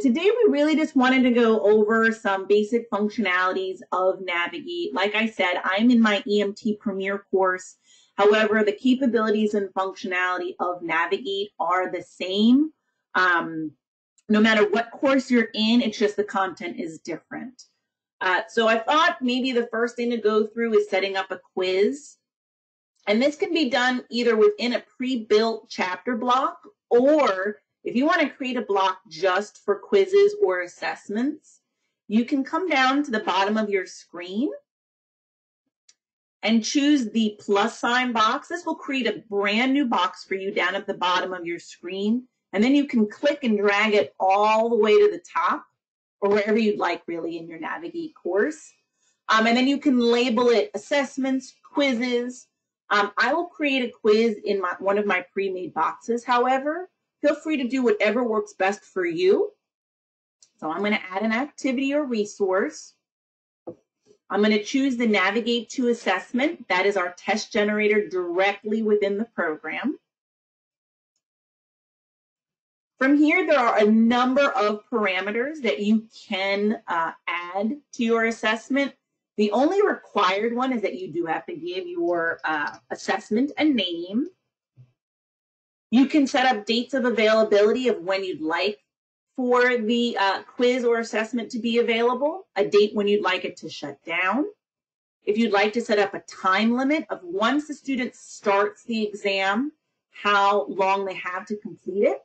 Today, we really just wanted to go over some basic functionalities of Navigate. Like I said, I'm in my EMT Premier course. However, the capabilities and functionality of Navigate are the same. Um, no matter what course you're in, it's just the content is different. Uh, so I thought maybe the first thing to go through is setting up a quiz. And this can be done either within a pre-built chapter block or if you want to create a block just for quizzes or assessments, you can come down to the bottom of your screen and choose the plus sign box. This will create a brand new box for you down at the bottom of your screen. And then you can click and drag it all the way to the top or wherever you'd like really in your Navigate course. Um, and then you can label it assessments, quizzes. Um, I will create a quiz in my, one of my pre-made boxes, however. Feel free to do whatever works best for you. So I'm going to add an activity or resource. I'm going to choose the Navigate 2 Assessment. That is our test generator directly within the program. From here, there are a number of parameters that you can uh, add to your assessment. The only required one is that you do have to give your uh, assessment a name. You can set up dates of availability of when you'd like for the uh, quiz or assessment to be available, a date when you'd like it to shut down. If you'd like to set up a time limit of once the student starts the exam, how long they have to complete it.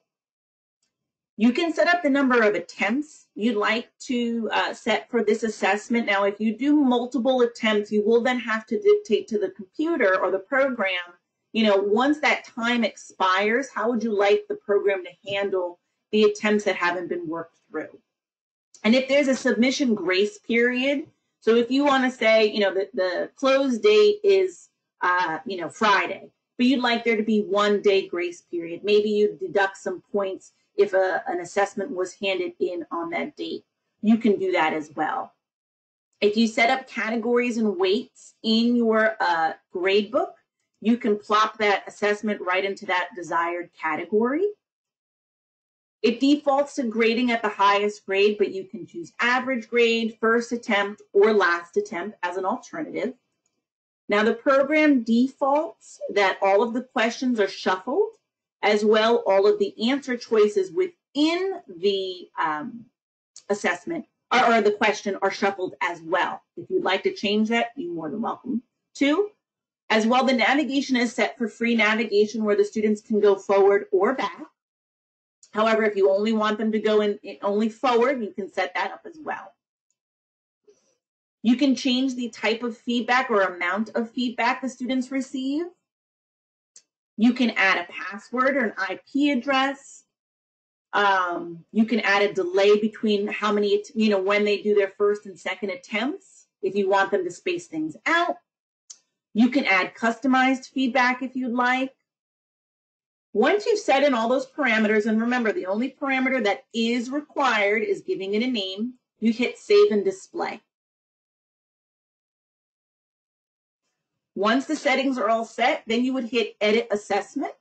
You can set up the number of attempts you'd like to uh, set for this assessment. Now, if you do multiple attempts, you will then have to dictate to the computer or the program you know, once that time expires, how would you like the program to handle the attempts that haven't been worked through? And if there's a submission grace period, so if you want to say, you know, the, the close date is, uh, you know, Friday, but you'd like there to be one day grace period, maybe you deduct some points if a, an assessment was handed in on that date. You can do that as well. If you set up categories and weights in your uh, gradebook, you can plop that assessment right into that desired category. It defaults to grading at the highest grade, but you can choose average grade, first attempt, or last attempt as an alternative. Now the program defaults that all of the questions are shuffled, as well all of the answer choices within the um, assessment or, or the question are shuffled as well. If you'd like to change that, you're more than welcome to. As well, the navigation is set for free navigation where the students can go forward or back. However, if you only want them to go in, in only forward, you can set that up as well. You can change the type of feedback or amount of feedback the students receive. You can add a password or an IP address. Um, you can add a delay between how many, you know, when they do their first and second attempts, if you want them to space things out. You can add customized feedback if you'd like. Once you've set in all those parameters, and remember, the only parameter that is required is giving it a name, you hit Save and Display. Once the settings are all set, then you would hit Edit Assessment.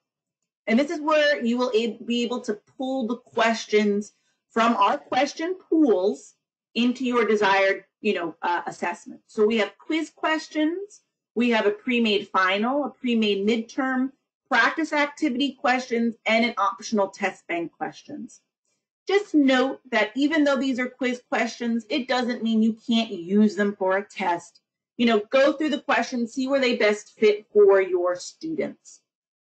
And this is where you will be able to pull the questions from our question pools into your desired, you know, uh, assessment. So we have quiz questions, we have a pre-made final, a pre-made midterm, practice activity questions, and an optional test bank questions. Just note that even though these are quiz questions, it doesn't mean you can't use them for a test. You know, go through the questions, see where they best fit for your students.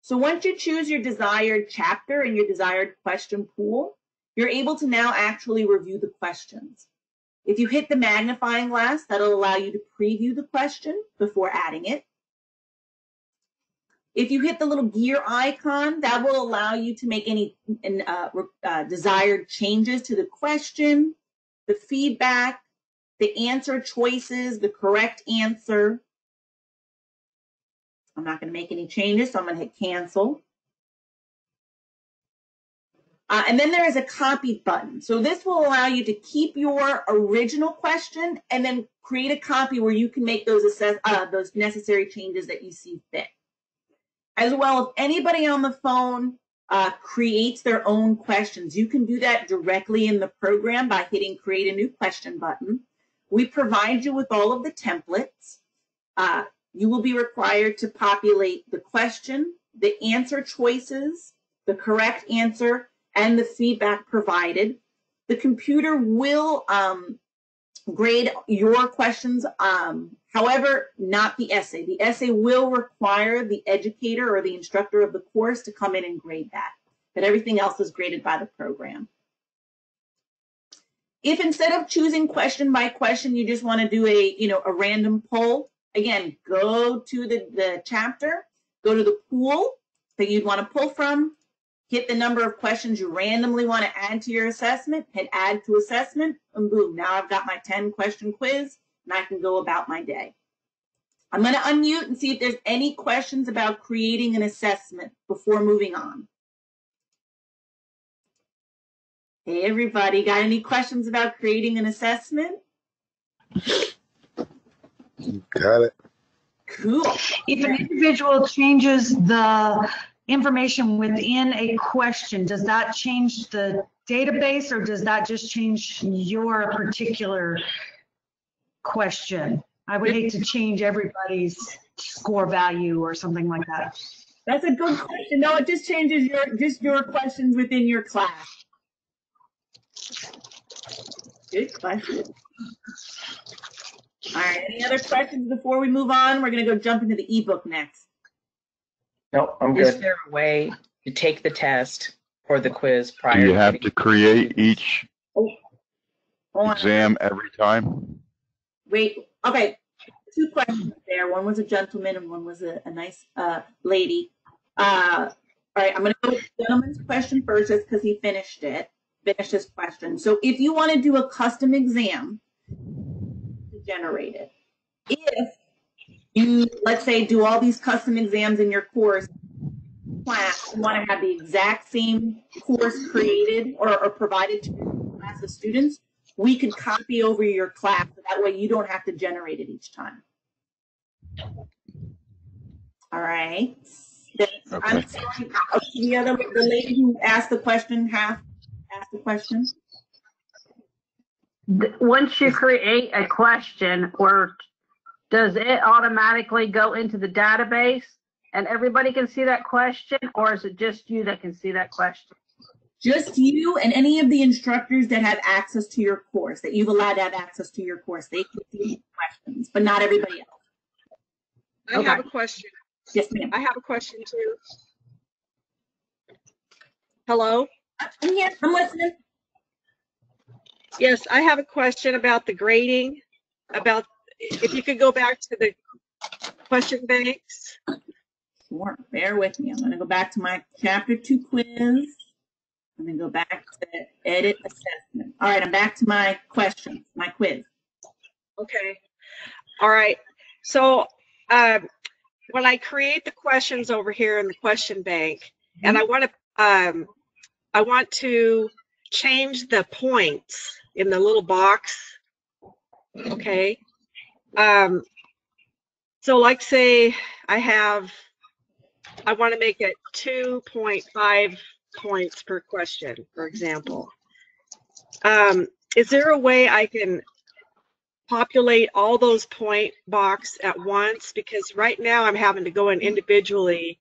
So once you choose your desired chapter and your desired question pool, you're able to now actually review the questions. If you hit the magnifying glass, that'll allow you to preview the question before adding it. If you hit the little gear icon, that will allow you to make any uh, uh, desired changes to the question, the feedback, the answer choices, the correct answer. I'm not going to make any changes, so I'm going to hit cancel. Uh, and then there is a copy button. So this will allow you to keep your original question and then create a copy where you can make those assess, uh, those necessary changes that you see fit. As well, if anybody on the phone uh, creates their own questions. You can do that directly in the program by hitting create a new question button. We provide you with all of the templates. Uh, you will be required to populate the question, the answer choices, the correct answer, and the feedback provided. The computer will um, grade your questions, um, however, not the essay. The essay will require the educator or the instructor of the course to come in and grade that, but everything else is graded by the program. If instead of choosing question by question, you just want to do a, you know, a random poll, again, go to the, the chapter, go to the pool that you'd want to pull from, hit the number of questions you randomly want to add to your assessment, hit add to assessment, and boom, now I've got my 10 question quiz and I can go about my day. I'm going to unmute and see if there's any questions about creating an assessment before moving on. Hey, everybody, got any questions about creating an assessment? You Got it. Cool. If an individual changes the information within a question, does that change the database or does that just change your particular question? I would hate to change everybody's score value or something like that. That's a good question. No, it just changes your just your questions within your class. Good question. All right, any other questions before we move on? We're gonna go jump into the ebook next. No, I'm Is good. there a way to take the test or the quiz prior? Do you have to to create each Hold on. exam every time? Wait, okay, two questions there. One was a gentleman and one was a, a nice uh, lady. Uh, all right, I'm gonna go with the gentleman's question first, just because he finished it, finished his question. So if you want to do a custom exam, to generate it. If you, let's say, do all these custom exams in your course class, you want to have the exact same course created or, or provided to your class of students, we could copy over your class. So that way you don't have to generate it each time. All right. Then I'm Okay. sorry, the other, the lady who asked the question, half asked the question. Once you create a question, or does it automatically go into the database and everybody can see that question, or is it just you that can see that question? Just you and any of the instructors that have access to your course, that you've allowed to have access to your course, they can see questions, but not everybody else. I have a question. Yes, ma'am. I have a question too. Hello? Uh, I'm here. I'm listening. Yes, I have a question about the grading, about if you could go back to the question banks. Sure. Bear with me. I'm going to go back to my chapter two quiz. I'm going to go back to edit assessment. All right. I'm back to my questions, my quiz. Okay. All right. So um, when I create the questions over here in the question bank, and I want to, um, I want to change the points in the little box. Okay. Um, so like say I have, I want to make it 2.5 points per question, for example. Um, is there a way I can populate all those point box at once? Because right now I'm having to go in individually,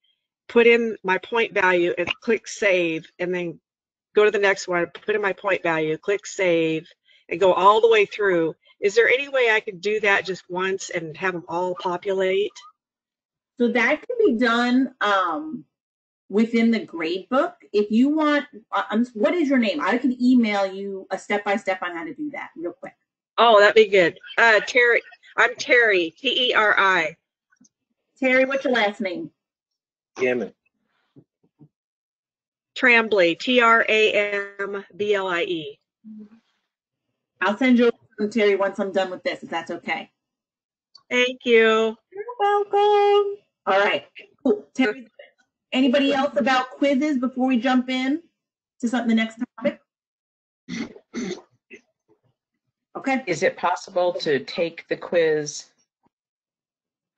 put in my point value and click save, and then go to the next one, put in my point value, click save, and go all the way through. Is there any way I could do that just once and have them all populate? So that can be done um, within the grade book. If you want, uh, um, what is your name? I can email you a step by step on how to do that real quick. Oh, that'd be good. Uh, Teri, I'm Teri, T E R I. Teri, what's your last name? Gammon. Tramblie, T R A M B L I E. I'll send you over to Teri once I'm done with this, if that's okay. Thank you. You're welcome. All right. Cool. Teri, anybody else about quizzes before we jump in to something the next topic? Okay. Is it possible to take the quiz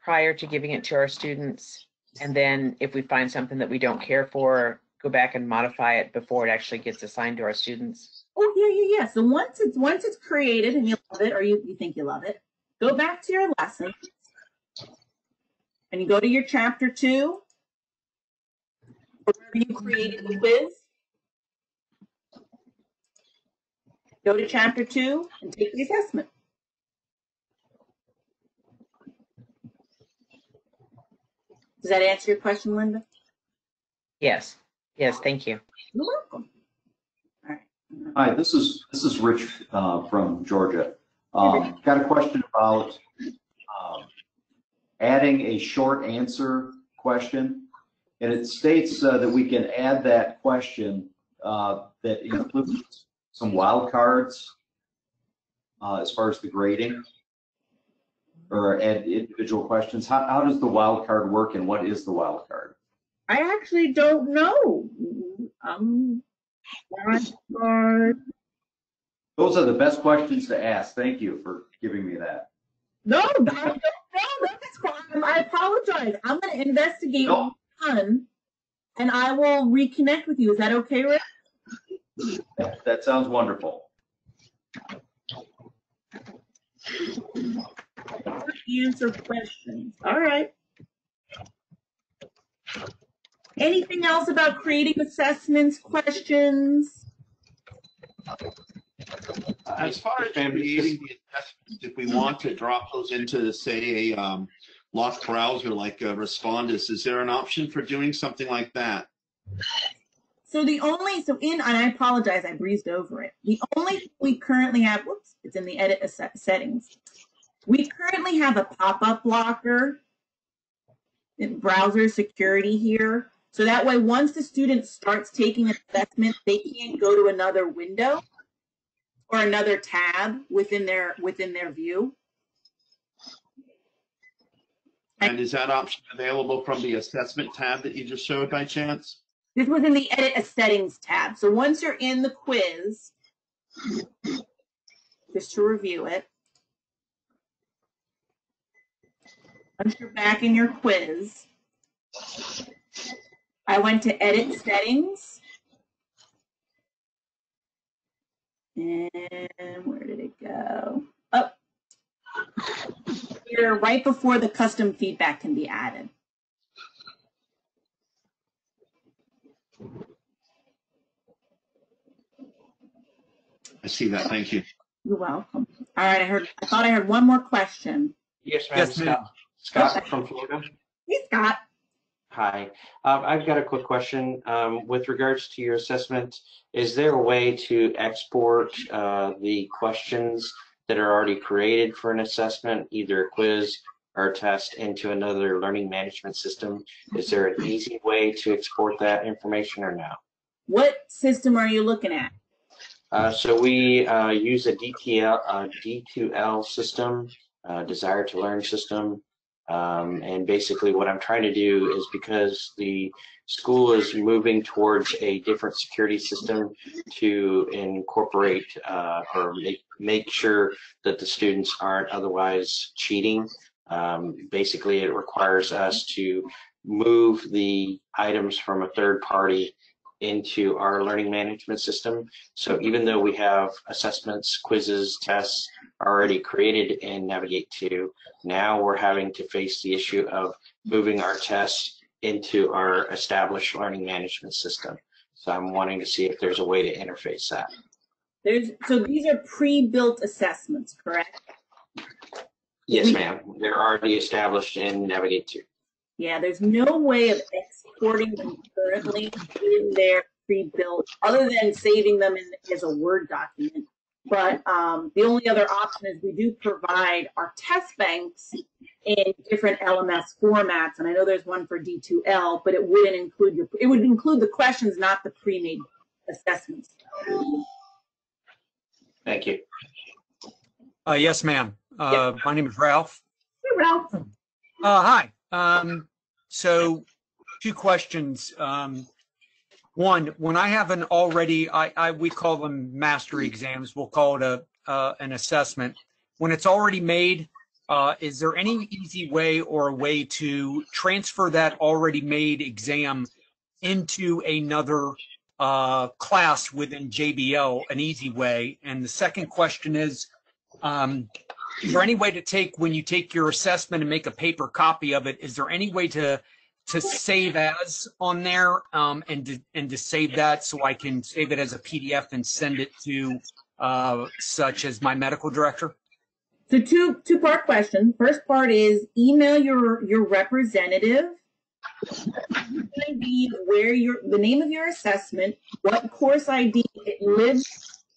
prior to giving it to our students? And then if we find something that we don't care for, go back and modify it before it actually gets assigned to our students? Oh yeah, yeah, yeah. So once it's once it's created and you love it, or you, you think you love it, go back to your lesson and you go to your chapter two, or wherever you created the quiz. Go to chapter two and take the assessment. Does that answer your question, Linda? Yes, yes, thank you. You're welcome. Hi, this is, this is Rich uh, from Georgia. Um, Got a question about um, adding a short answer question. And it states uh, that we can add that question uh, that includes some wildcards uh, as far as the grading or add individual questions. How, how does the wildcard work and what is the wildcard? I actually don't know. Um, Those are the best questions to ask. Thank you for giving me that. No, I don't. That's. I apologize. I'm going to investigate No. and I will reconnect with you. Is that okay, Rick? That- That sounds wonderful. Answer questions. All right. Anything else about creating assessments, questions? As far as creating the assessments, if we want to drop those into, say, a um, locked browser like uh, Respondus, is there an option for doing something like that? So the only, so in, and I apologize, I breezed over it. The only thing we currently have, whoops, it's in the edit settings. We currently have a pop-up blocker in browser security here. So that way, once the student starts taking an assessment, they can't go to another window or another tab within their, within their view. And is that option available from the assessment tab that you just showed by chance? This was in the edit a settings tab. So once you're in the quiz, just to review it. Once you're back in your quiz, I went to edit settings. And where did it go? Oh. Up. Here, right before the custom feedback can be added. I see that. Thank you. You're welcome. All right, I heard, I thought I heard one more question. Yes, ma'am. Yes. Scott, Scott from Florida. Hey, Scott. Hi. Um, I've got a quick question. Um, with regards to your assessment, is there a way to export uh, the questions that are already created for an assessment, either a quiz or a test, into another learning management system? Is there an easy way to export that information or no? What system are you looking at? Uh, so we uh, use a DTL, uh, D2L system, uh, Desire to Learn system. Um, and basically what I'm trying to do is because the school is moving towards a different security system to incorporate uh, or make, make sure that the students aren't otherwise cheating. Um, basically, it requires us to move the items from a third party into our learning management system. So even though we have assessments, quizzes, tests already created in Navigate 2, now we're having to face the issue of moving our tests into our established learning management system. So I'm wanting to see if there's a way to interface that. There's so these are pre-built assessments, correct? Yes, ma'am. They're already established in Navigate 2. Yeah, there's no way of exporting them currently in their pre-built, other than saving them in, as a Word document. But um, the only other option is we do provide our test banks in different LMS formats, and I know there's one for D2L, but it wouldn't include your. It would include the questions, not the pre-made assessments. Thank you. Uh, yes, ma'am. Uh, my name is Ralph. Hey, Ralph. Uh, hi. Um, so two questions. Um, one, when I have an already, I, I, we call them mastery exams. We'll call it a, uh, an assessment. When it's already made, uh, is there any easy way or a way to transfer that already made exam into another uh, class within JBL an easy way? And the second question is, um, is there any way to take when you take your assessment and make a paper copy of it? Is there any way to to save as on there um, and to, and to save that so I can save it as a PDF and send it to uh, such as my medical director? So two two part question. First part is email your your representative ID where your the name of your assessment, what course ID it lives,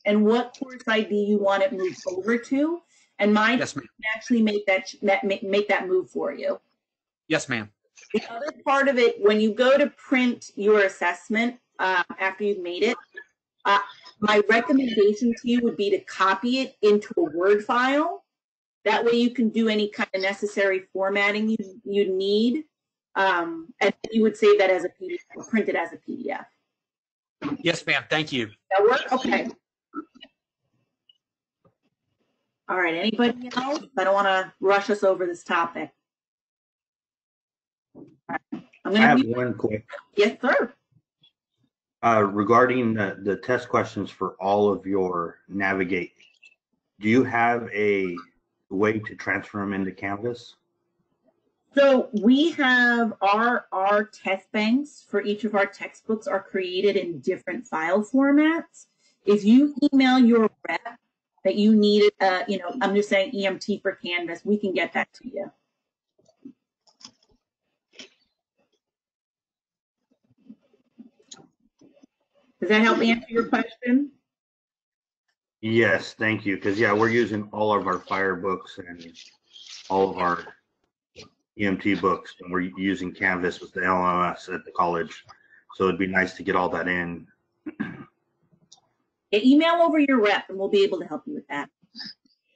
and what course ID you want it moved over to, and mine Yes, can actually make that that make, make that move for you. Yes, ma'am. The other part of it, when you go to print your assessment uh, after you've made it, uh, my recommendation to you would be to copy it into a Word file. That way you can do any kind of necessary formatting you, you need. Um, and you would save that as a PDF, or print it as a PDF. Yes, ma'am. Thank you. That work? Okay. All right, anybody else? I don't want to rush us over this topic. I'm I gonna, have mute- one quick, yes, sir. uh, regarding the, the test questions for all of your Navigate. Do you have a way to transfer them into Canvas? So we have our our test banks for each of our textbooks are created in different file formats. If you email your rep that you need, uh, you know, I'm just saying EMT for Canvas, we can get that to you. Does that help answer your question? Yes, thank you. Because yeah, we're using all of our fire books and all of our EMT books, and we're using Canvas with the LMS at the college. So it'd be nice to get all that in. Yeah, email over your rep and we'll be able to help you with that.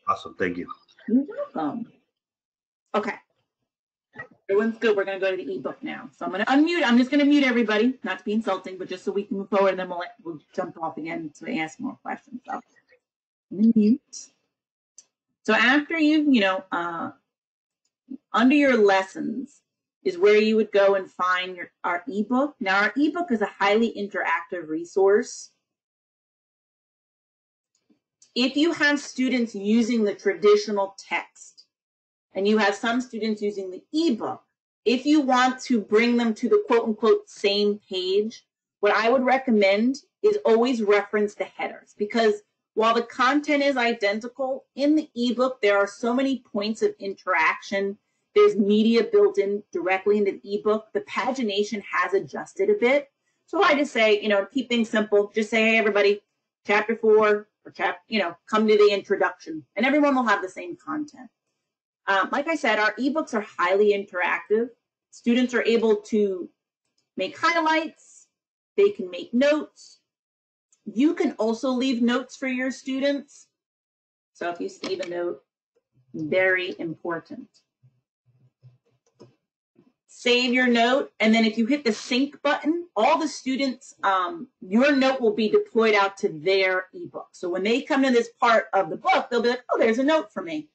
Awesome, thank you. You're welcome. Okay. Everyone's good. We're going to go to the ebook now. So I'm going to unmute. I'm just going to mute everybody, not to be insulting, but just so we can move forward and then we'll, we'll jump off again to ask more questions. So mute. So after you've, you know, uh, under your lessons is where you would go and find your our ebook. Now our ebook is a highly interactive resource. If you have students using the traditional text and you have some students using the ebook, if you want to bring them to the quote unquote same page, what I would recommend is always reference the headers because while the content is identical in the ebook, there are so many points of interaction. There's media built in directly into the ebook. The pagination has adjusted a bit. So I just say, you know, keep things simple. Just say, hey, everybody, chapter four or chap, you know, come to the introduction, and everyone will have the same content. Um, like I said, our ebooks are highly interactive. Students are able to make highlights. They can make notes. You can also leave notes for your students. So if you leave a note, very important. Save your note, and then if you hit the sync button, all the students, um, your note will be deployed out to their ebook. So when they come to this part of the book, they'll be like, oh, there's a note for me.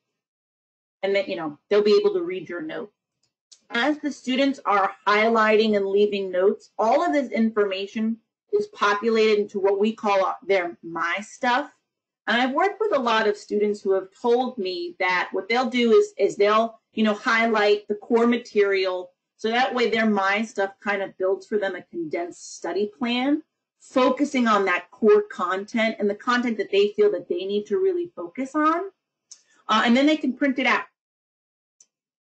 And then, you know, they'll be able to read your note. As the students are highlighting and leaving notes, all of this information is populated into what we call their my stuff. And I've worked with a lot of students who have told me that what they'll do is, is they'll, you know, highlight the core material. So that way their my stuff kind of builds for them a condensed study plan, focusing on that core content and the content that they feel that they need to really focus on. Uh, and then they can print it out.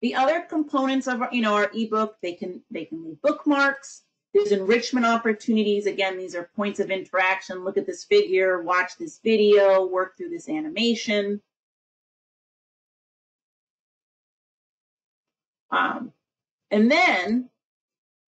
The other components of our, you know, our ebook, they can they can leave bookmarks. There's enrichment opportunities. Again, these are points of interaction. Look at this figure, watch this video, work through this animation. Um, and then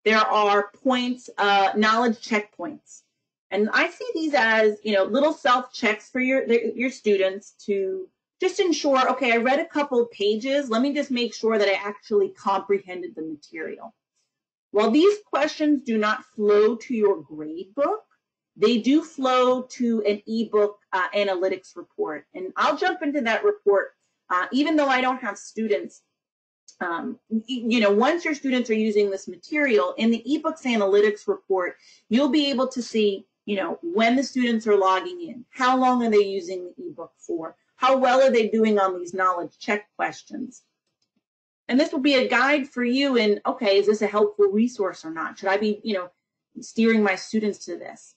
there are points, uh, knowledge checkpoints. And I see these as, you know, little self checks for your, your students to just ensure, okay, I read a couple pages. Let me just make sure that I actually comprehended the material. While these questions do not flow to your grade book, they do flow to an ebook uh, analytics report. And I'll jump into that report. Uh, even though I don't have students, um, you know, once your students are using this material in the eBooks analytics report, you'll be able to see, you know, when the students are logging in, how long are they using the ebook for, how well are they doing on these knowledge check questions. And this will be a guide for you in, okay, is this a helpful resource or not? Should I be, you know, steering my students to this?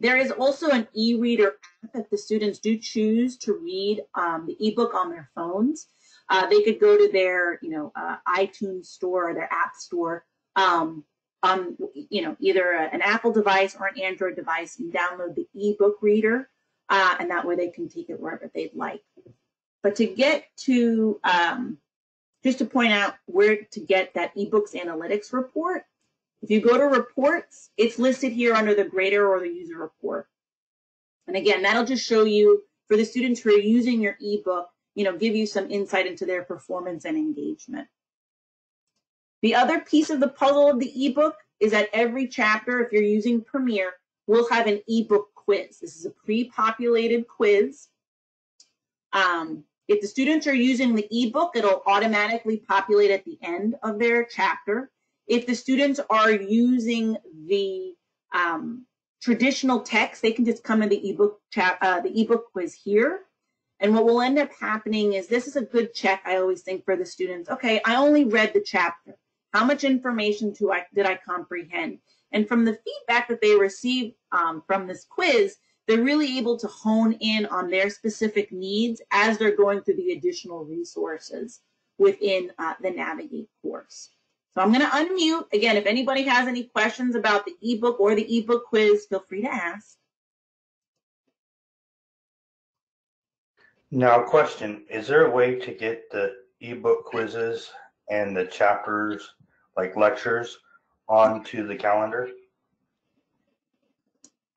There is also an e-reader app if the students do choose to read um, the ebook on their phones. Uh, they could go to their, you know, uh, iTunes store or their app store um, on, you know, either an Apple device or an Android device and download the ebook reader, uh, and that way they can take it wherever they'd like. But to get to, um, just to point out where to get that ebooks analytics report, if you go to reports, it's listed here under the grader or the user report. And again, that'll just show you for the students who are using your ebook, you know, give you some insight into their performance and engagement. The other piece of the puzzle of the ebook is that every chapter, if you're using Premier, will have an ebook quiz. This is a pre-populated quiz. Um, if the students are using the ebook, it'll automatically populate at the end of their chapter. If the students are using the um, traditional text, they can just come in the ebook chat, uh, the ebook quiz here. And what will end up happening is this is a good check, I always think, for the students. Okay, I only read the chapter. How much information do I, did I comprehend? And from the feedback that they receive um, from this quiz, they're really able to hone in on their specific needs as they're going through the additional resources within uh, the Navigate course. So I'm going to unmute. Again, if anybody has any questions about the ebook or the ebook quiz, feel free to ask. Now, question, is there a way to get the ebook quizzes and the chapters, like lectures, onto the calendar?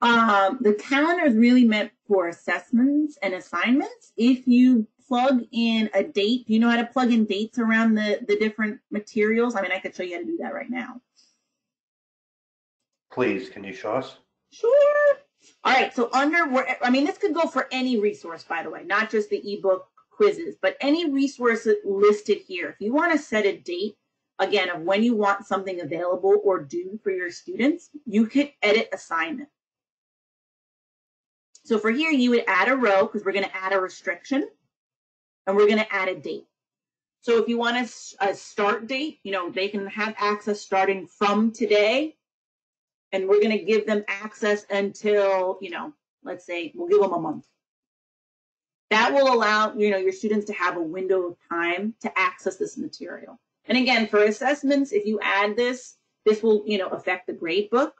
Um, the calendar is really meant for assessments and assignments. If you plug in a date, do you know how to plug in dates around the, the different materials? I mean, I could show you how to do that right now. Please, can you show us? Sure. All right. So under where, I mean, this could go for any resource, by the way, not just the ebook quizzes, but any resource listed here. If you want to set a date, again, of when you want something available or due for your students, you hit edit assignment. So for here, you would add a row because we're going to add a restriction and we're going to add a date. So if you want a, a start date, you know, they can have access starting from today and we're going to give them access until, you know, let's say we'll give them a month. That will allow, you know, your students to have a window of time to access this material. And again, for assessments, if you add this, this will, you know, affect the grade book.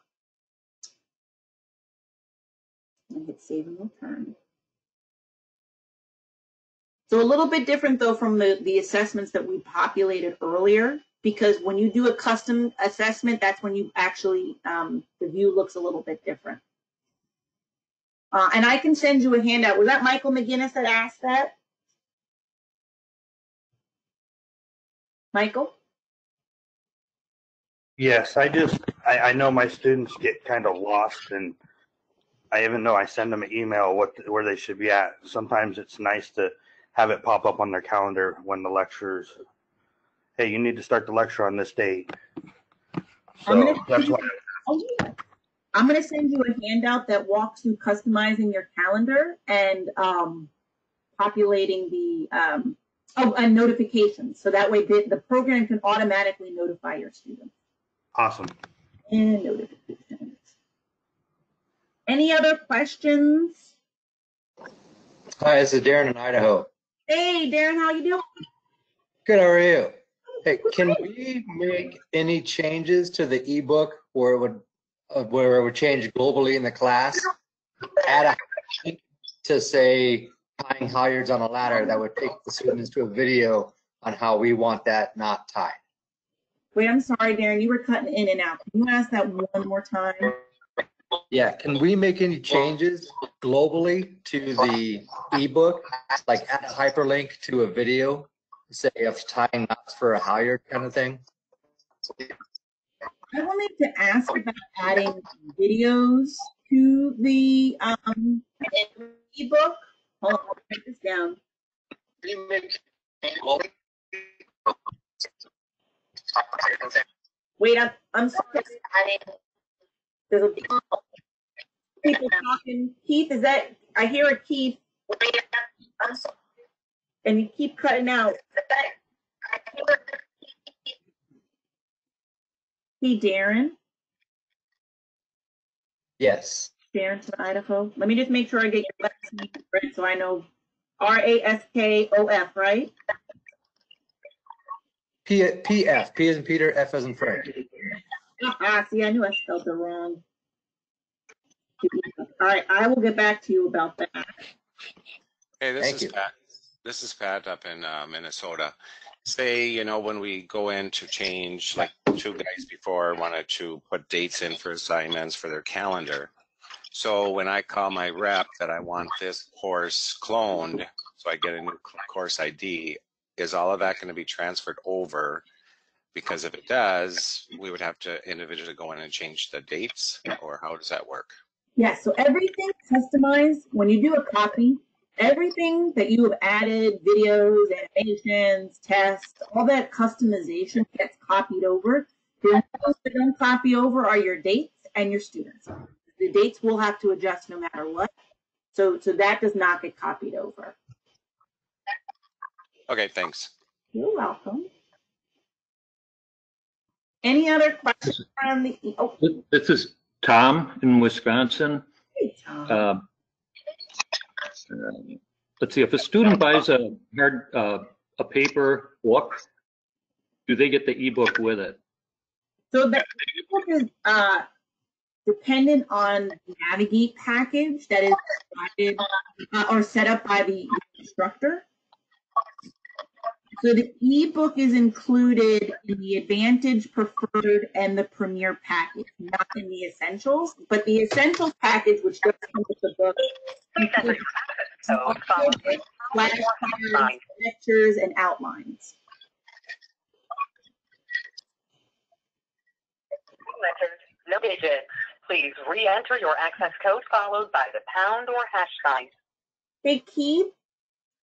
And hit save and return. So a little bit different though from the, the assessments that we populated earlier, because when you do a custom assessment, that's when you actually, um, the view looks a little bit different. Uh, and I can send you a handout. Was that Michael McGinnis that asked that? Michael? Yes, I just, I, I know my students get kind of lost and I even know I send them an email what, where they should be at. Sometimes it's nice to have it pop up on their calendar when the lectures, hey, you need to start the lecture on this date. I'm So gonna- that's why. I'm going to send you a handout that walks through customizing your calendar and um, populating the um, oh, and notifications. So that way the, the program can automatically notify your students. awesome. And notifications. Any other questions? Hi, this is Darren in Idaho. Hey, Darren, how you doing? Good, how are you? Hey, can we make any changes to the ebook where it would, uh, where it would change globally in the class? Add a to say tying halyards on a ladder that would take the students to a video on how we want that not tied. Wait, I'm sorry, Darren. You were cutting in and out. Can you ask that one more time? Yeah, can we make any changes globally to the ebook? Like add a hyperlink to a video, say of tying knots for a halyard kind of thing? I wanted to ask about adding videos to the um, ebook. Hold on, I'll write this down. Wait, I'm, I'm sorry. There's a people talking. Keith, is that, I hear a Keith. And you keep cutting out. Hey, Darren, Yes. Darren from Idaho. Let me just make sure I get your last name right so I know. R A S K O F, right? P, PF, P as in Peter, F as in Frank. Ah, see, I knew I spelled it wrong. All right, I will get back to you about that. Hey, this Thank is you. Pat. This is Pat up in uh, Minnesota. Say, you know, when we go in to change, like two guys before wanted to put dates in for assignments for their calendar. So when I call my rep that I want this course cloned, so I get a new course ID, is all of that going to be transferred over? Because if it does, we would have to individually go in and change the dates, or how does that work? Yeah, so everything customized, when you do a copy, everything that you have added, videos, animations, tests, all that customization gets copied over. The only things that don't copy over are your dates and your students. The dates will have to adjust no matter what. So, so that does not get copied over. Okay, thanks. You're welcome. Any other questions on the, oh, This is Tom in Wisconsin. hey, Tom. Uh, uh, Let's see, if a student buys a hard, uh, a paper book, do they get the ebook with it? So the ebook is uh, dependent on the Navigate package that is provided uh, or set up by the instructor. So the ebook is included in the Advantage Preferred and the Premier package, not in the Essentials. But the Essentials package, which does come with the book, includes flashcards, lectures, and outlines. entered no digit. Please re-enter your access code followed by the pound or hash sign. Hey Keith,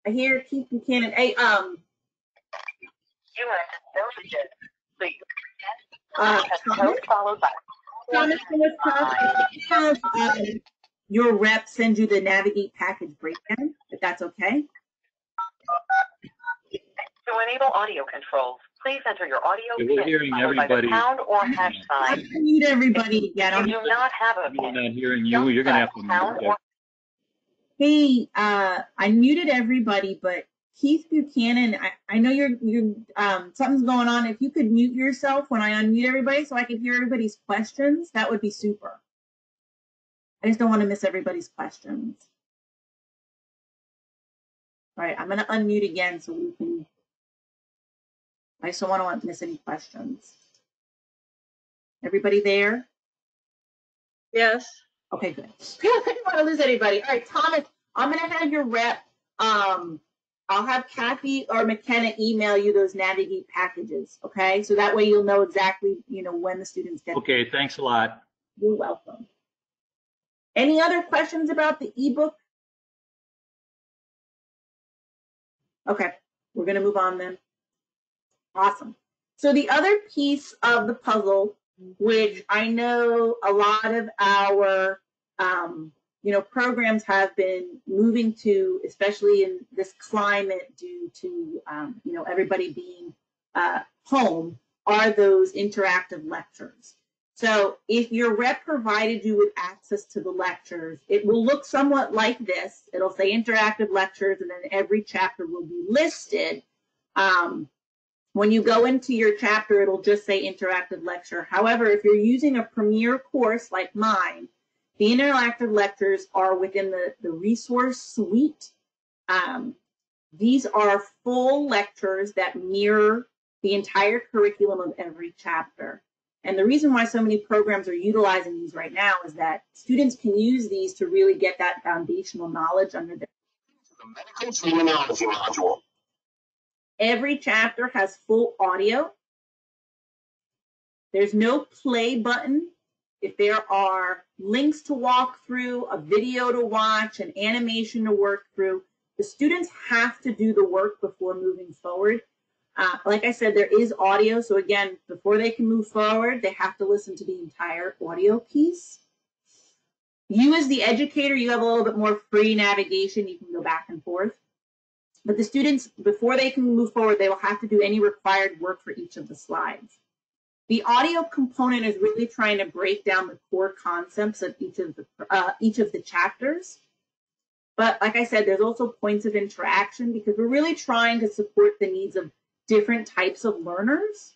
I hear Keith Buchanan. Hey, um, You entered no digit. Please uh, code followed by. Thomas have um, your rep send you the Navigate package breakdown, if that's okay. To enable audio controls, please enter your audio Yeah, we're pin hearing followed by the everybody. pound or hash I sign. need everybody again. If you do not have a We're pin, not hearing you. You're gonna have to. pound or Hey, uh, I muted everybody, but Keith Buchanan, I, I know you're you're um something's going on. If you could mute yourself when I unmute everybody so I can hear everybody's questions, that would be super. I just don't want to miss everybody's questions. All right, I'm gonna unmute again so we can. I just don't want to miss any questions. Everybody there? Yes. Okay, good. I didn't want to lose anybody. All right, Thomas, I'm gonna have your rep. Um, I'll have Kathy or McKenna email you those Navigate packages. Okay, so that way you'll know exactly, you know, when the students get. Okay, thanks a lot. You're welcome. Any other questions about the ebook? Okay, we're gonna move on then. Awesome. So the other piece of the puzzle, which I know a lot of our, um, you know, programs have been moving to, especially in this climate due to, um, you know, everybody being uh, home, are those interactive lectures. So if your rep provided you with access to the lectures, it will look somewhat like this. It'll say interactive lectures, and then every chapter will be listed. Um, when you go into your chapter, it'll just say interactive lecture. However, if you're using a premier course like mine, the interactive lectures are within the, the resource suite. Um, these are full lectures that mirror the entire curriculum of every chapter. And the reason why so many programs are utilizing these right now is that students can use these to really get that foundational knowledge under their Medical terminology module. Every chapter has full audio. There's no play button. If there are links to walk through, a video to watch, an animation to work through, the students have to do the work before moving forward. Uh, like I said, there is audio. So again, before they can move forward, they have to listen to the entire audio piece. You as the educator, you have a little bit more free navigation. You can go back and forth. But the students, before they can move forward, they will have to do any required work for each of the slides. The audio component is really trying to break down the core concepts of each of the uh, each of the chapters. But like I said, there's also points of interaction because we're really trying to support the needs of different types of learners.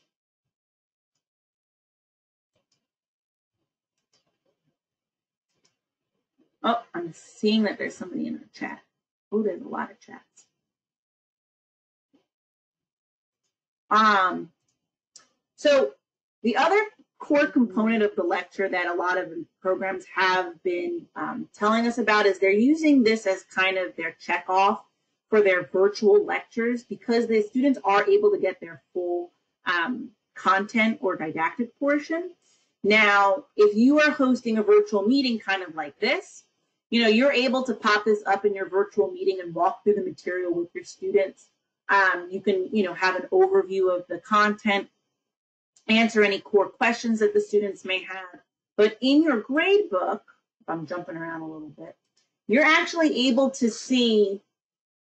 Oh, I'm seeing that there's somebody in the chat. Oh, there's a lot of chats. Um, so the other core component of the lecture that a lot of programs have been um, telling us about is they're using this as kind of their check off for their virtual lectures because the students are able to get their full um, content or didactic portion. Now, if you are hosting a virtual meeting kind of like this, you know, you're able to pop this up in your virtual meeting and walk through the material with your students. Um, you can, you know, have an overview of the content, answer any core questions that the students may have. But in your grade book, if I'm jumping around a little bit, you're actually able to see,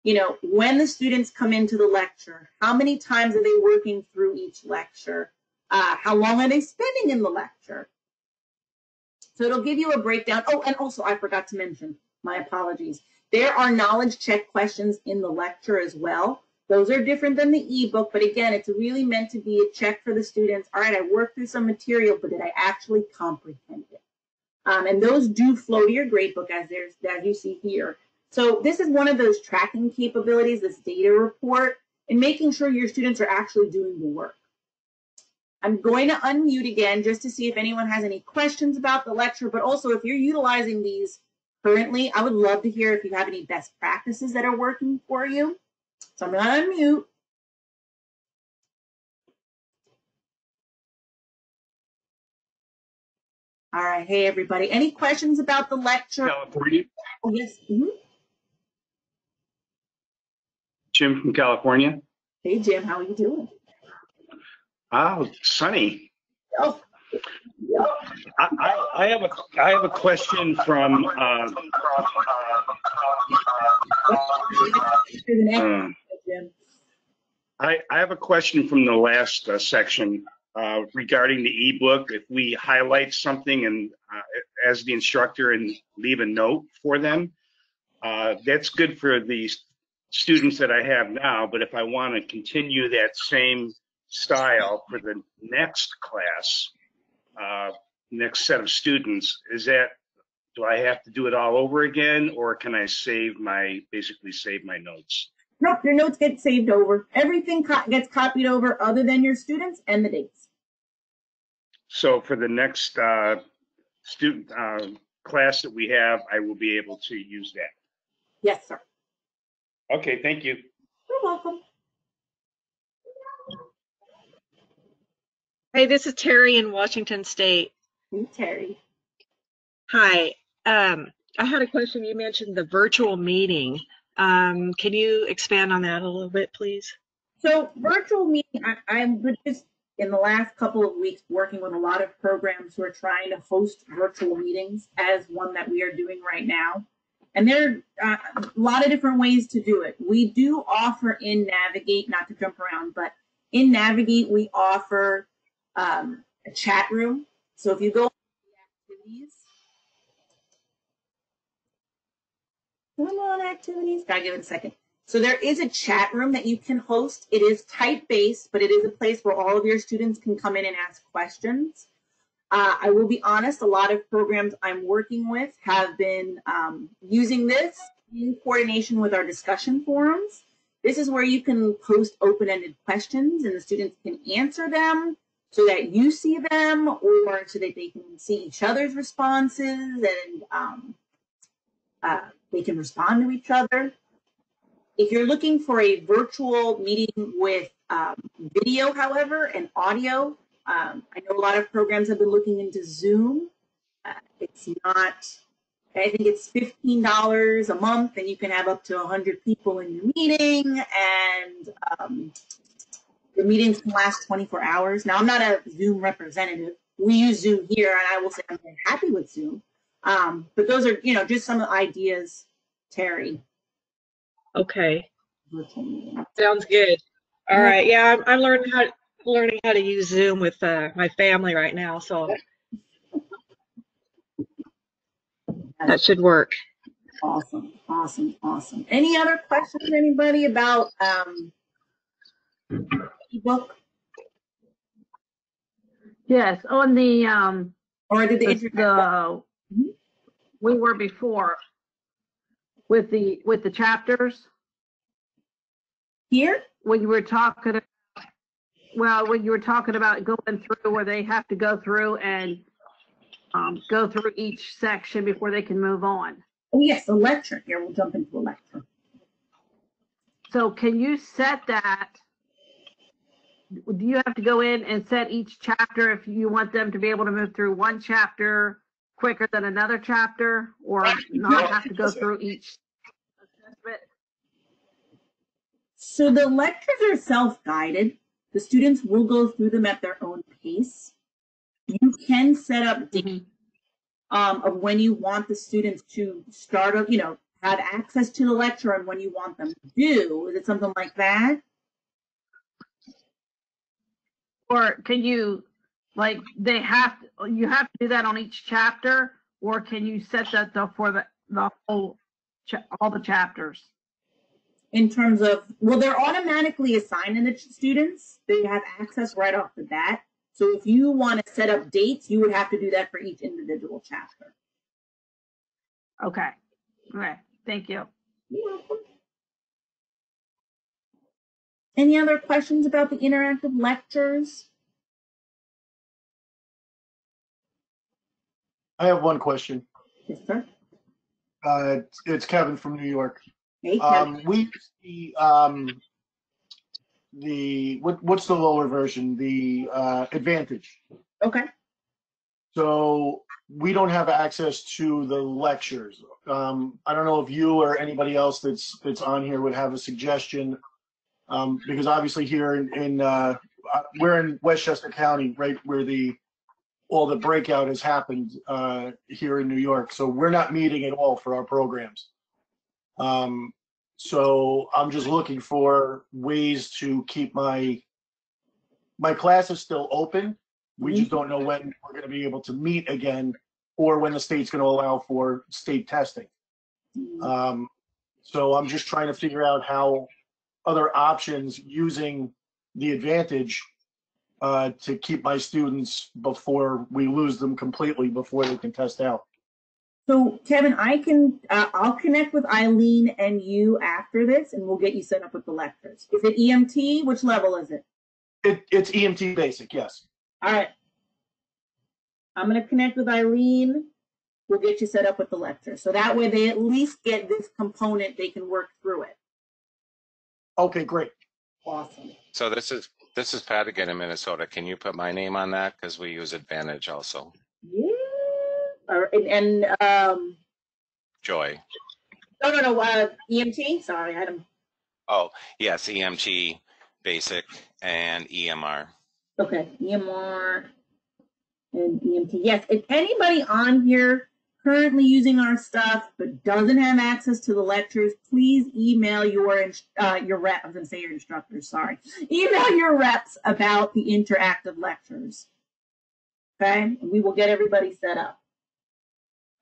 you know, when the students come into the lecture, how many times are they working through each lecture, uh, how long are they spending in the lecture. So it'll give you a breakdown. Oh, and also I forgot to mention, my apologies. There are knowledge check questions in the lecture as well. Those are different than the ebook, but again, it's really meant to be a check for the students. All right, I worked through some material, but did I actually comprehend it? Um, and those do flow to your gradebook as there's as you see here. So this is one of those tracking capabilities, this data report, and making sure your students are actually doing the work. I'm going to unmute again just to see if anyone has any questions about the lecture, but also if you're utilizing these currently, I would love to hear if you have any best practices that are working for you. So I'm going to unmute. All right. Hey, everybody. Any questions about the lecture? California. Oh, yes. Mhm. Jim from California. Hey, Jim. How are you doing? Oh, sunny. Oh. I, I, I have a I have a question from uh, um, I, I have a question from the last uh, section uh, regarding the ebook. If we highlight something and uh, as the instructor and leave a note for them, uh, that's good for the students that I have now. But if I want to continue that same style for the next class, uh, next set of students, is that do I have to do it all over again, or can I save my basically save my notes? Nope, your notes get saved over. Everything co- gets copied over other than your students and the dates. So for the next uh, student uh, class that we have, I will be able to use that. Yes, sir. Okay, thank you. You're welcome. Hey, this is Terry in Washington State. Hey, Terry. Hi. Um, I had a question. You mentioned the virtual meeting. Um, can you expand on that a little bit, please? So virtual meeting, I, I'm just in the last couple of weeks working with a lot of programs who are trying to host virtual meetings as one that we are doing right now. And there are uh, a lot of different ways to do it. We do offer in Navigate, not to jump around, but in Navigate, we offer um, a chat room. So if you go to the activities, come on activities, gotta give it a second. So there is a chat room that you can host. It is type-based, but it is a place where all of your students can come in and ask questions. Uh, I will be honest, a lot of programs I'm working with have been um, using this in coordination with our discussion forums. This is where you can post open-ended questions and the students can answer them so that you see them or so that they can see each other's responses and um, uh, they can respond to each other. If you're looking for a virtual meeting with um, video, however, and audio, um, I know a lot of programs have been looking into Zoom. Uh, it's not, I think it's $15 a month and you can have up to 100 people in your meeting. And um, The meetings can last 24 hours. Now, I'm not a Zoom representative. We use Zoom here, and I will say I'm very happy with Zoom. Um, but those are, you know, just some ideas, Terry. Okay. Virtual meetings. Sounds good. All right. Yeah, I'm, I'm learning how learning how to use Zoom with uh, my family right now, so that should work. Awesome, awesome, awesome. Any other questions, anybody, about um, ebook? Yes, on the, um, Or did the the, internet? We were before with the, with the chapters, Here? when you were talking, well, when you were talking about going through where they have to go through and um, go through each section before they can move on. Oh, yes, a lecture. Here, we'll jump into a lecture. So can you set that? Do you have to go in and set each chapter if you want them to be able to move through one chapter quicker than another chapter or not have to go through each? assessment? So the lectures are self-guided. The students will go through them at their own pace. You can set up dates um, of when you want the students to start, a- you know, have access to the lecture and when you want them to do. Is it something like that? Or can you, like, they have, to, you have to do that on each chapter? Or can you set that the- for the, the whole, cha- all the chapters? In terms of, well, they're automatically assigned to the students. They have access right off the bat. So if you want to set up dates, you would have to do that for each individual chapter. Okay, okay, thank you. You're welcome. Any other questions about the interactive lectures? I have one question. Yes, sir. Uh, it's- it's Kevin from New York. Hey, Um, Kevin. we use the um, the what what's the lower version? The uh, Advantage. Okay. So we don't have access to the lectures. Um, I don't know if you or anybody else that's that's on here would have a suggestion. Um, because obviously here in, in uh, uh, we're in Westchester County, right where the all the breakout has happened uh, here in New York. So we're not meeting at all for our programs. Um, so I'm just looking for ways to keep my my class is still open. We just don't know when we're going to be able to meet again, or when the state's going to allow for state testing. Um, so I'm just trying to figure out how other options using the advantage uh, to keep my students before we lose them completely before they can test out. So Kevin, I can, uh, I'll connect with Eileen and you after this and we'll get you set up with the lectures. Is it EMT? Which level is it? It, it's EMT basic, yes. All right. I'm gonna connect with Eileen. We'll get you set up with the lecture. So that way they at least get this component, they can work through it. Okay, great. Awesome. So this is, this is Pat again in Minnesota. Can you put my name on that? Because we use Advantage also. Yeah. All right, and, and, um, Joy. no, no, no, uh, EMT, sorry, I them. Oh, yes, EMT, basic, and EMR. Okay, EMR and EMT. Yes, if anybody on here currently using our stuff but doesn't have access to the lectures, please email your uh, your rep. I was going to say your instructors. Sorry, email your reps about the interactive lectures. Okay, and we will get everybody set up.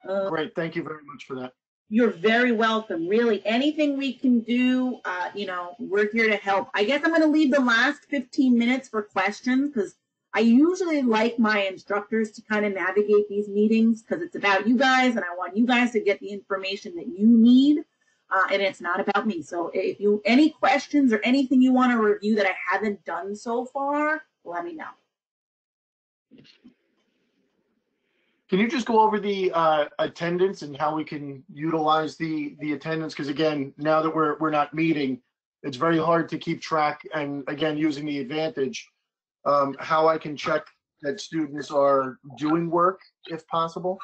Uh, Great. Thank you very much for that. you're very welcome. Really, anything we can do, uh, you know, we're here to help. I guess I'm going to leave the last 15 minutes for questions because I usually like my instructors to kind of navigate these meetings because it's about you guys and I want you guys to get the information that you need. Uh, and it's not about me. So if you any questions or anything you want to review that I haven't done so far, let me know. Can you just go over the uh, attendance and how we can utilize the the attendance? Because again, now that we're we're not meeting, it's very hard to keep track. And again, using the advantage, um, how I can check that students are doing work if possible,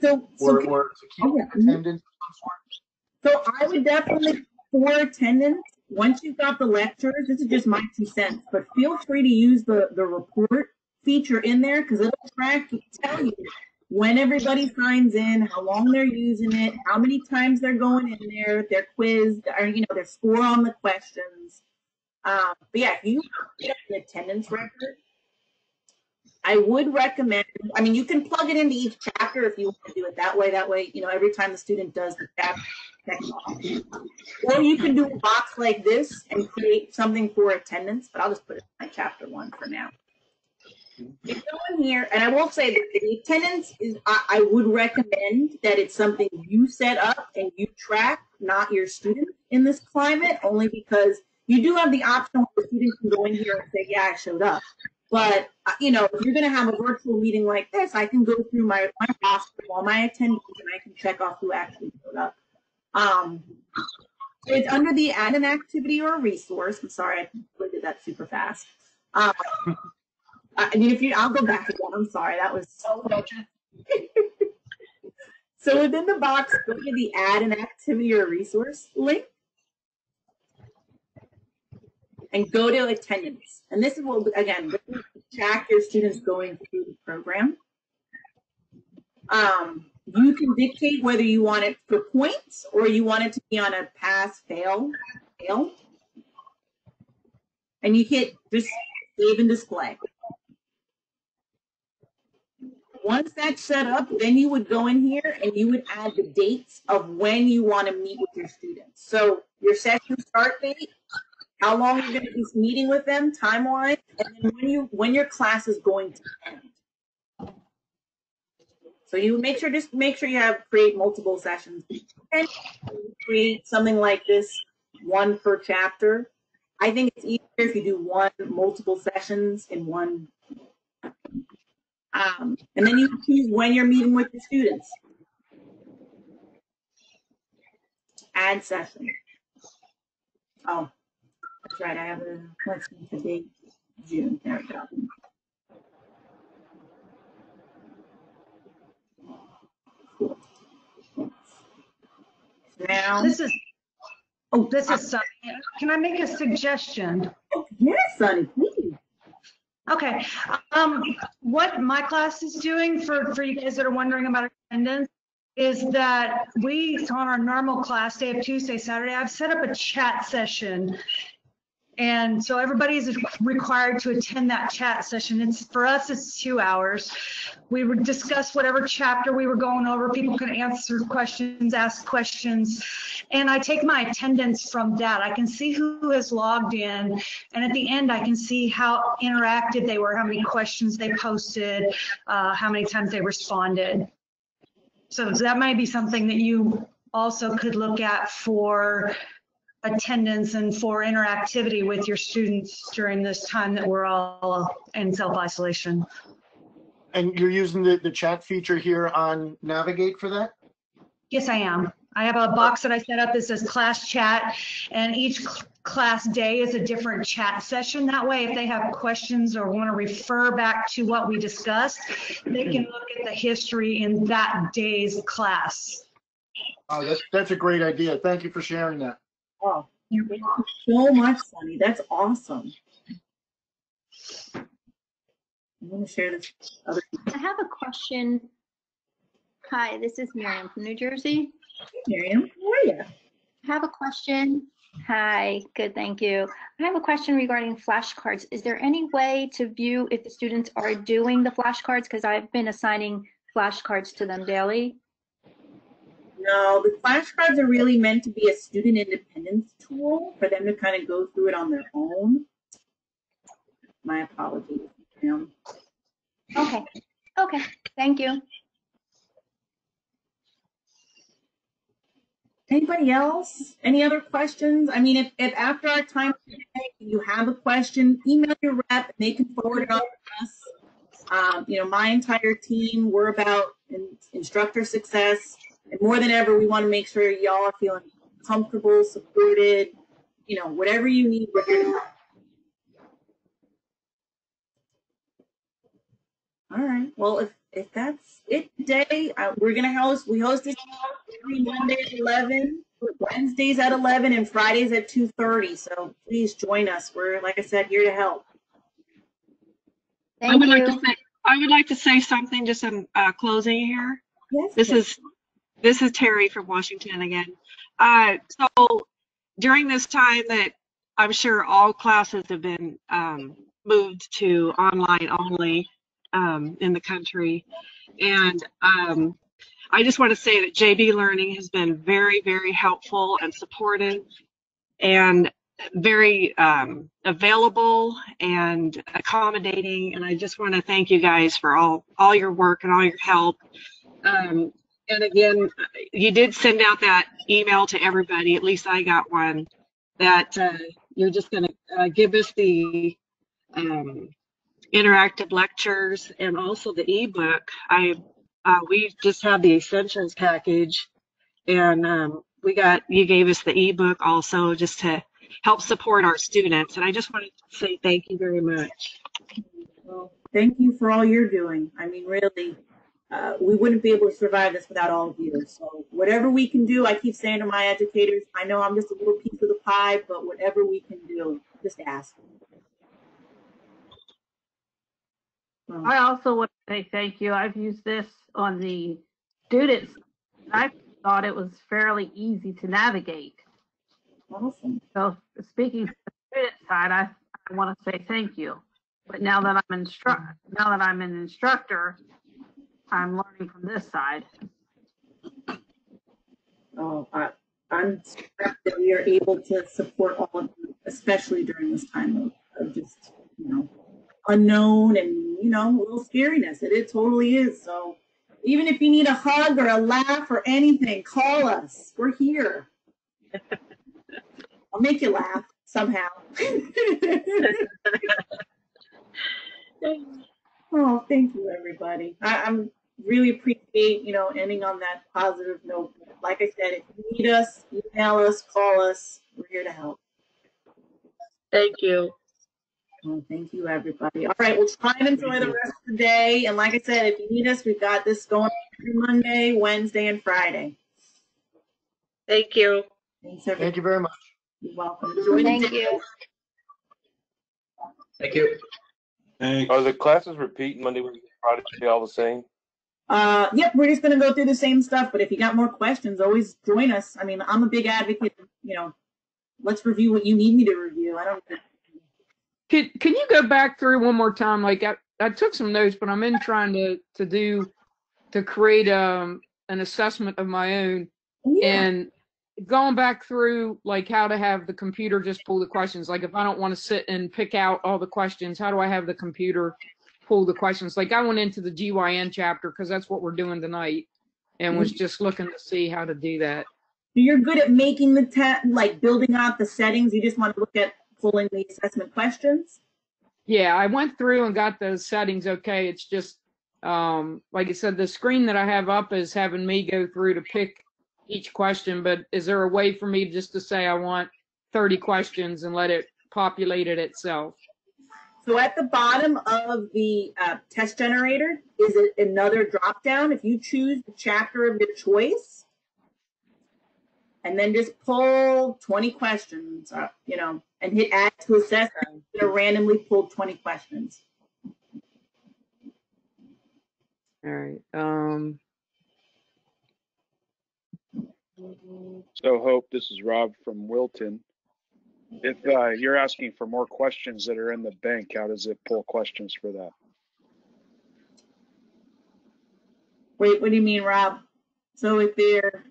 So, so or, or to keep. Mhm. attendance. So I would definitely for attendance, once you've got the lectures, this is just my two cents, but feel free to use the, the report feature in there because it'll track, tell you when everybody signs in, how long they're using it, how many times they're going in there, their quiz, or you know, their score on the questions. Um, but yeah, if you get an attendance record, I would recommend, I mean, you can plug it into each chapter if you want to do it that way. That way, you know, every time the student does the chapter. Or you can do a box like this and create something for attendance, but I'll just put it in my chapter one for now. You go in here, and I will say that the attendance is, I, I would recommend that it's something you set up and you track, not your student in this climate, only because you do have the option where students student can go in here and say, yeah, I showed up. But, uh, you know, if you're going to have a virtual meeting like this, I can go through my, my roster all my attendees and I can check off who actually showed up. Um, so it's under the add an activity or a resource. I'm sorry, I did that super fast. Um, I mean, if you, I'll go back again. I'm sorry, that was so much. So within the box, go to the add an activity or resource link and go to attendance. And this is what, again, track your students going through the program. Um, you can dictate whether you want it for points or you want it to be on a pass, fail, fail. And you hit just save and display. Once that's set up, then you would go in here and you would add the dates of when you want to meet with your students. So your session start date, how long you're going to be meeting with them, timeline, and then when you when your class is going to end. So you make sure just make sure you have create multiple sessions and create something like this, one per chapter. I think it's easier if you do one multiple sessions in one um, and then you choose when you're meeting with your students. Add session. Oh, that's right. I have a, the date, June. There we go. Now, This is, oh, this is Sunny. Can I make a suggestion? yes, Sunny, please. Okay, um, what my class is doing for, for you guys that are wondering about attendance is that we, on our normal class day of Tuesday, Saturday, I've set up a chat session. And so everybody is required to attend that chat session. It's, for us, it's two hours. We would discuss whatever chapter we were going over. People could answer questions, ask questions. And I take my attendance from that. I can see who has logged in. And at the end, I can see how interactive they were, how many questions they posted, uh, how many times they responded. So that might be something that you also could look at for attendance and for interactivity with your students during this time that we're all in self-isolation. And you're using the, the chat feature here on Navigate for that? Yes, I am. I have a box that I set up that says class chat and each cl- class day is a different chat session. That way, if they have questions or want to refer back to what we discussed, they can look at the history in that day's class. Oh, that's, that's a great idea. Thank you for sharing that. Oh, you're welcome so much, Sunny. That's awesome. I'm going to share this other. I have a question. Hi, this is Miriam from New Jersey. Miriam, how are you? I have a question. Hi, good, thank you. I have a question regarding flashcards. Is there any way to view if the students are doing the flashcards? Because I've been assigning flashcards to them daily. No, the flashcards are really meant to be a student independence tool for them to kind of go through it on their own. My apologies, Miriam. Okay, okay, thank you. Anybody else? Any other questions? I mean, if, if after our time today you have a question, email your rep and they can forward it on to us. Um, you know, my entire team, we're about in, instructor success. And more than ever, we want to make sure y'all are feeling comfortable, supported, you know, whatever you need, we're here to help. All right. Well, if if that's it today, uh, we're gonna host. We host this every Monday at eleven. Wednesdays at 11 and Fridays at 2:30. So please join us. We're, like I said, here to help. I would like to say, I would like to say something just in uh, closing here. Yes. This is, this is Terry from Washington again. Uh, so during this time that I'm sure all classes have been um, moved to online only um, in the country. And um, I just want to say that JB Learning has been very, very helpful and supportive and very um, available and accommodating. And I just want to thank you guys for all, all your work and all your help. Um, and again, you did send out that email to everybody, at least I got one, that uh, you're just going to uh, give us the um, interactive lectures and also the ebook. I uh, we just have the essentials package, and um, we got you gave us the ebook also just to help support our students. And I just wanted to say thank you very much. Well, thank you for all you're doing. I mean, really, uh, we wouldn't be able to survive this without all of you. So whatever we can do, I keep saying to my educators, I know I'm just a little piece of the pie, but whatever we can do, just ask. I also want to say thank you. I've used this on the students. I thought it was fairly easy to navigate. Awesome. So speaking to the student side, I, I want to say thank you. But now that I'm instruct, now that I'm an instructor, I'm learning from this side. Oh, I, I'm struck that we are able to support all of you, especially during this time of, of just, you know, unknown and, you know, a little scariness. It, it totally is. So even if you need a hug or a laugh or anything, call us. We're here. I'll make you laugh somehow. oh, thank you, everybody. I, I'm really appreciate, you know, ending on that positive note. Like I said, if you need us, email us, call us. We're here to help. Thank you. Well, thank you, everybody. All right, we'll try and enjoy the rest of the day. And like I said, if you need us, we've got this going every Monday, Wednesday, and Friday. Thank you. Thanks, everybody. Thank you very much. You're welcome. Enjoy Thank you. Thank you. Are the classes repeat Monday, Wednesday, Friday, all the same? Uh, yep, we're just gonna go through the same stuff, but if you got more questions, always join us. I mean, I'm a big advocate, you know, let's review what you need me to review. I don't, Can, can you go back through one more time? Like I, I took some notes, but I'm in trying to, to do, to create, um, an assessment of my own. And going back through like how to have the computer just pull the questions. Like if I don't want to sit and pick out all the questions, how do I have the computer pull the questions? Like I went into the GYN chapter because that's what we're doing tonight and was just looking to see how to do that. you're good at making the test, like building out the settings. You just want to look at pulling the assessment questions. Yeah, I went through and got the settings okay. It's just, um, like I said, the screen that I have up is having me go through to pick each question, but is there a way for me just to say I want 30 questions and let it populate it itself? So at the bottom of the uh, test generator is a, another drop down. If you choose the chapter of your choice, and then just pull 20 questions, uh, you know, and hit add to assess, it's gonna randomly pull 20 questions. All right. Um, So Hope, this is Rob from Wilton. If uh, you're asking for more questions that are in the bank, how does it pull questions for that? Wait, what do you mean, Rob? So if they're,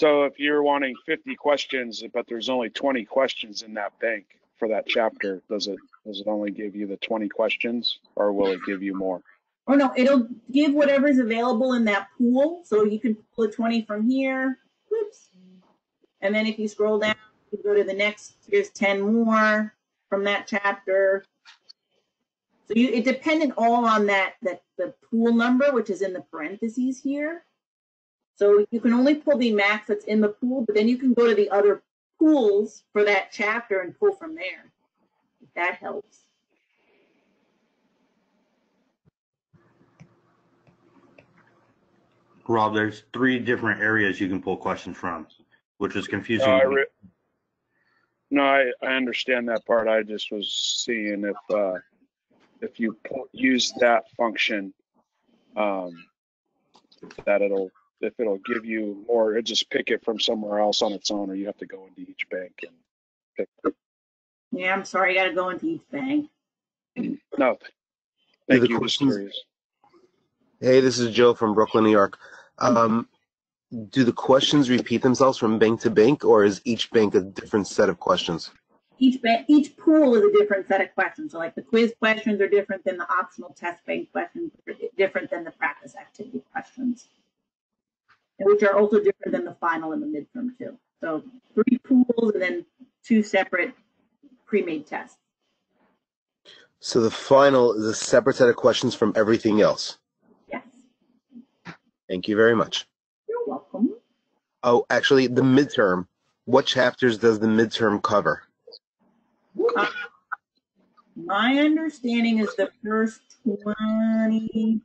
So if you're wanting 50 questions, but there's only 20 questions in that bank for that chapter, does it does it only give you the 20 questions, or will it give you more? oh no, it'll give whatever's available in that pool. So you can pull a 20 from here. Whoops. And then if you scroll down, you go to the next, there's 10 more from that chapter. So you, it depended all on that, that the pool number, which is in the parentheses here. So you can only pull the max that's in the pool, but then you can go to the other pools for that chapter and pull from there. If that helps. Rob, there's three different areas you can pull questions from. which is No, confusing. I, re- no, I, I understand that part. I just was seeing if, uh, if you pu- use that function, um, that it'll, if it'll give you more, it just pick it from somewhere else on its own, or you have to go into each bank and pick. Yeah, I'm sorry, I gotta go into each bank. No, Do the thank you, just questions- curious. Hey, this is Joe from Brooklyn, New York. Um, do the questions repeat themselves from bank to bank, or is each bank a different set of questions? Each bank, each pool is a different set of questions. So like the quiz questions are different than the optional test bank questions, different than the practice activity questions. Which are also different than the final and the midterm too. So three pools and then two separate pre-made tests. So the final is a separate set of questions from everything else. Yes. Thank you very much. Oh, actually, the midterm. What chapters does the midterm cover? Uh, My understanding is the first twenty.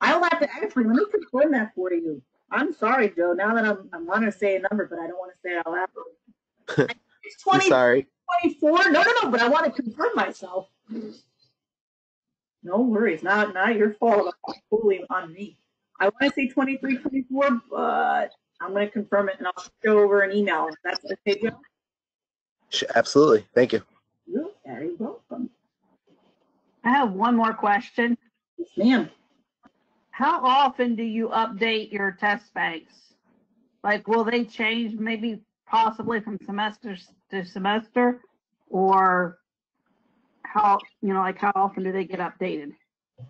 I'll have to actually, let me confirm that for you. I'm sorry, Joe, now that I'm, I want to say a number, but I don't want to say it out loud. It's I'm 20, sorry. 24, no, no, no, but I want to confirm myself. No worries, not, not your fault, totally on me. I want to say 23, 24, but I'm going to confirm it and I'll show over an email. That's okay, Joe? Absolutely. Thank you. You're very welcome. I have one more question. Yes, ma'am. How often do you update your test banks? Like, will they change maybe possibly from semester to semester? Or how, you know, like how often do they get updated?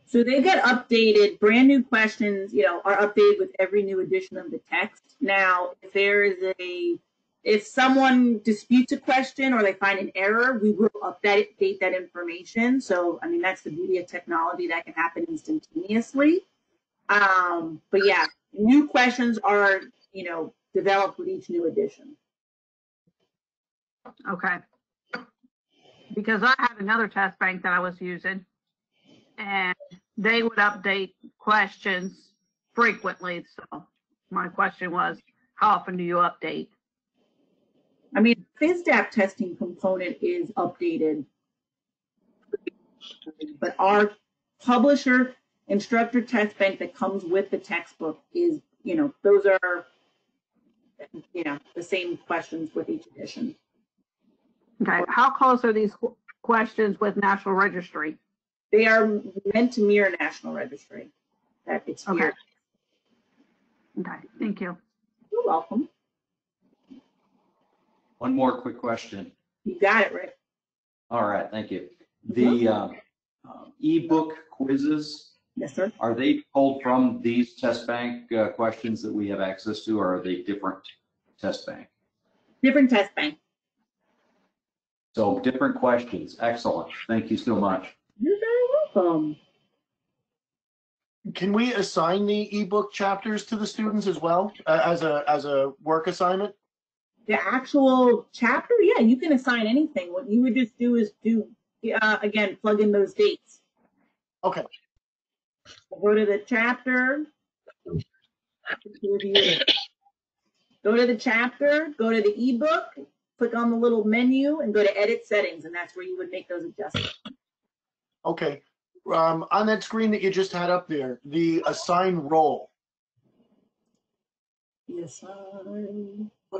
So they get updated, brand new questions, you know, are updated with every new edition of the text. Now, if there is a, if someone disputes a question or they find an error, we will update date that information. So, I mean, that's the beauty of technology that can happen instantaneously. Um, but yeah, new questions are, you know, developed with each new edition. Okay. Because I had another test bank that I was using and they would update questions frequently. So my question was, how often do you update? I mean, FISDAP testing component is updated. But our publisher instructor test bank that comes with the textbook is, you know, those are, you know, the same questions with each edition. Okay, how close are these questions with National Registry? They are meant to mirror National Registry. That it's Okay. mirrored. Okay, thank you. You're welcome. One more quick question. You got it, Rick. All right, thank you. The uh, uh, ebook quizzes, Yes, sir. are they pulled from these test bank uh, questions that we have access to, or are they different test bank? Different test bank. So different questions. Excellent. Thank you so much. Welcome. Can we assign the ebook chapters to the students as well uh, as a as a work assignment? The actual chapter, yeah, you can assign anything. What you would just do is do, uh, again, plug in those dates. Okay. Go to the chapter. Go to the chapter, go to the ebook, click on the little menu and go to edit settings, and that's where you would make those adjustments. Okay. Um, on that screen that you just had up there, the assign role. Yes, I.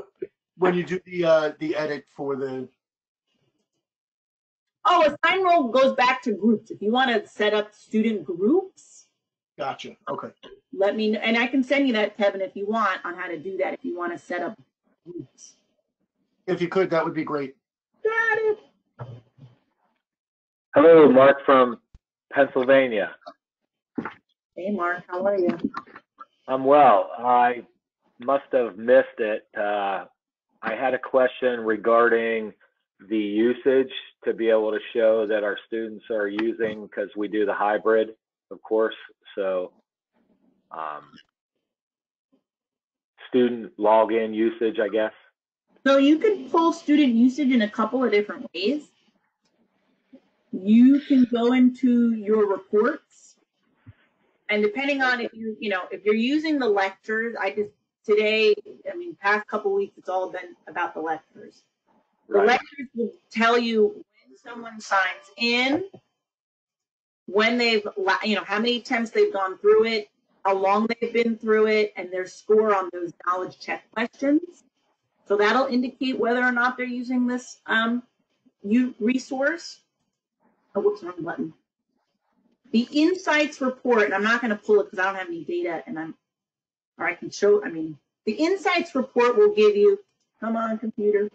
When you do the uh, the edit for the Oh, assign role goes back to groups. If you want to set up student groups, gotcha. Okay. let me know. And I can send you that, Kevin, if you want, on how to do that, if you want to set up groups. If you could, that would be great. Got it. Hello, Mark from Pennsylvania. Hey, Mark, how are you? I'm well. I must have missed it. Uh, I had a question regarding the usage to be able to show that our students are using because we do the hybrid, of course. So, um, student login usage, I guess. So you can pull student usage in a couple of different ways. You can go into your reports and depending on if you, you know, if you're using the lectures, I just today, I mean, past couple weeks, it's all been about the lectures. The Right. lectures will tell you when someone signs in, when they've, you know, how many attempts they've gone through it, how long they've been through it, and their score on those knowledge check questions. So that'll indicate whether or not they're using this um, you resource. Oh, whoops, wrong button. The insights report, and I'm not going to pull it because I don't have any data, and I'm, or I can show. I mean, the insights report will give you. Come on, computer.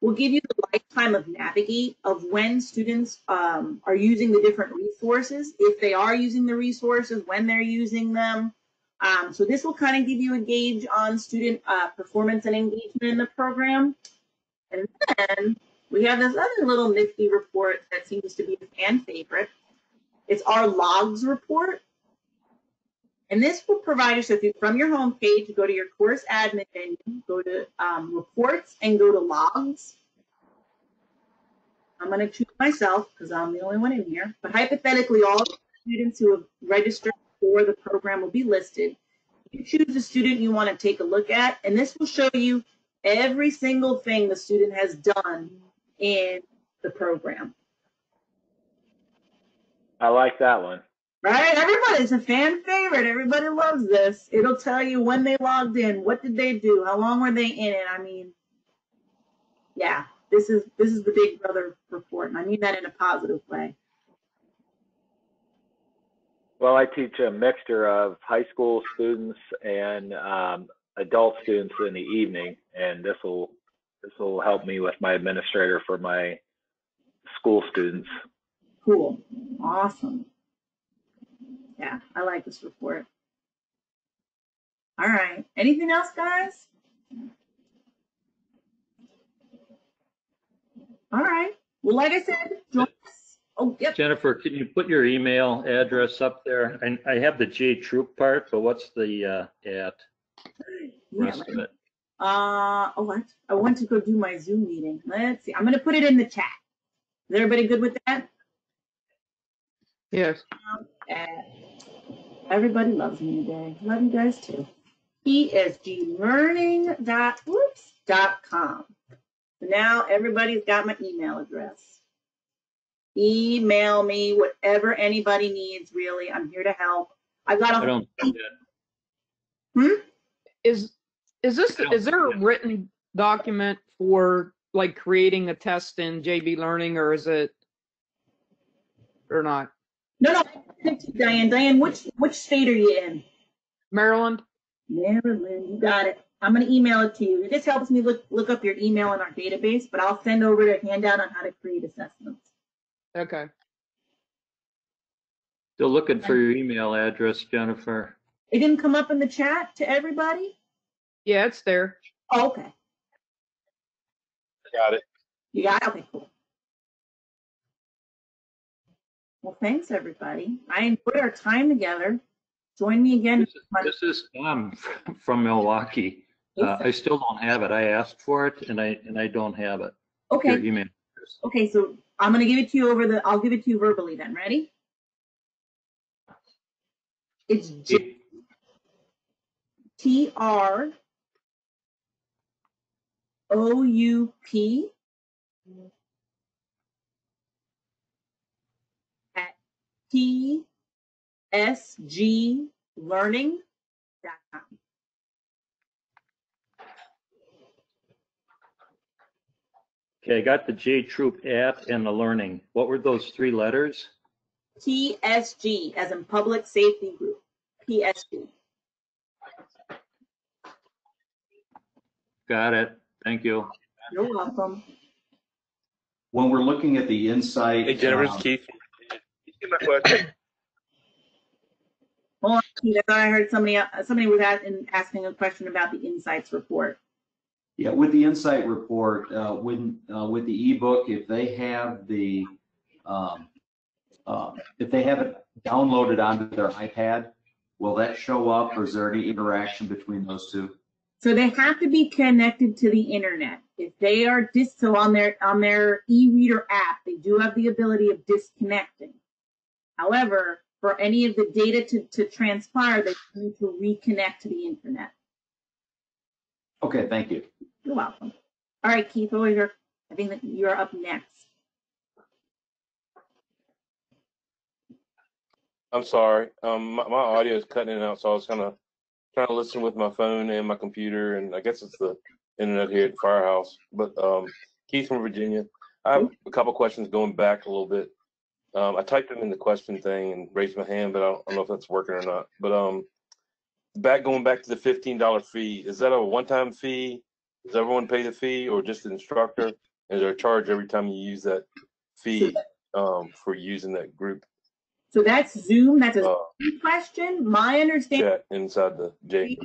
Will give you the lifetime of navigate of when students um, are using the different resources, if they are using the resources, when they're using them. Um, so this will kind of give you a gauge on student uh, performance and engagement in the program. And then we have this other little nifty report that seems to be a fan favorite. It's our logs report. And this will provide you, so you, from your home page, go to your course admin menu, go to um, reports and go to logs. I'm going to choose myself because I'm the only one in here. But hypothetically, all students who have registered for the program will be listed. You choose the student you want to take a look at, and this will show you every single thing the student has done in the program. I like that one. Right? Everybody, it's a fan favorite. Everybody loves this. It'll tell you when they logged in, what did they do, how long were they in it. I mean, yeah, this is this is the Big Brother report, and I mean that in a positive way. Well, I teach a mixture of high school students and um, adult students in the evening, and this will this will help me with my administrator for my school students. Cool. Awesome. Yeah, I like this report. All right. Anything else, guys? All right. Well, like I said, join us. Oh, yep. Jennifer, can you put your email address up there? I, I have the J Troop part, but what's the, uh, at? Yeah, Rest let of it. Uh, oh, what? I want to go do my Zoom meeting. Let's see. I'm going to put it in the chat. Is everybody good with that? Yes. Uh, everybody loves me today. Love you guys too. ESGlearning dot whoops dot com. So now everybody's got my email address. Email me whatever anybody needs. Really, I'm here to help. I've got a I don't, Hmm? Is, is this, is there a written document for like creating a test in JB Learning or is it? Or not? No, no, Diane. Diane, which which state are you in? Maryland? Maryland, you got it. I'm gonna email it to you. It just helps me look look up your email in our database, but I'll send over a handout on how to create assessments. Okay. Still looking for your email address, Jennifer. It didn't come up in the chat to everybody? Yeah, it's there. Oh, okay. Got it. You got it? Okay, cool. Well, thanks everybody. I enjoyed our time together. Join me again. This is Tom from Milwaukee. Uh, I still don't have it. I asked for it and I, and I don't have it. Okay. Your email. Okay, so I'm gonna give it to you over the. I'll give it to you verbally then. Ready? It's J T R O U P at T S G Learning dot com. Okay, I got the J Troop at and the learning. What were those three letters? PSG as in Public Safety Group. PSG. Got it. Thank you. You're welcome. When we're looking at the insight. Hey, Jennifer, it's um, Keith. My question? Hold on, Keith, I thought I heard somebody, uh, somebody was asking, asking a question about the insights report. Yeah, with the insight report, uh, when, uh, with the ebook, if they have the, um, uh, if they have it downloaded onto their iPad, will that show up or is there any interaction between those two? So they have to be connected to the internet. If they are dis, so on their, on their e-reader app, they do have the ability of disconnecting. However, for any of the data to, to transpire, they need to reconnect to the internet. Okay, thank you. You're welcome. All right, Keith, what was your, I think that you're up next. I'm sorry. Um, my, my audio is cutting in and out, so I was kind of trying to listen with my phone and my computer, and I guess it's the internet here at the firehouse. But um, Keith from Virginia. I have a couple questions going back a little bit. Um, I typed them in the question thing and raised my hand, but I don't, I don't know if that's working or not. But um, back going back to the fifteen dollar fee, is that a one-time fee? Does everyone pay the fee, or just the instructor? Is there a charge every time you use that fee um, for using that group So that's Zoom, that's a uh, Zoom question. My understanding, chat inside the J?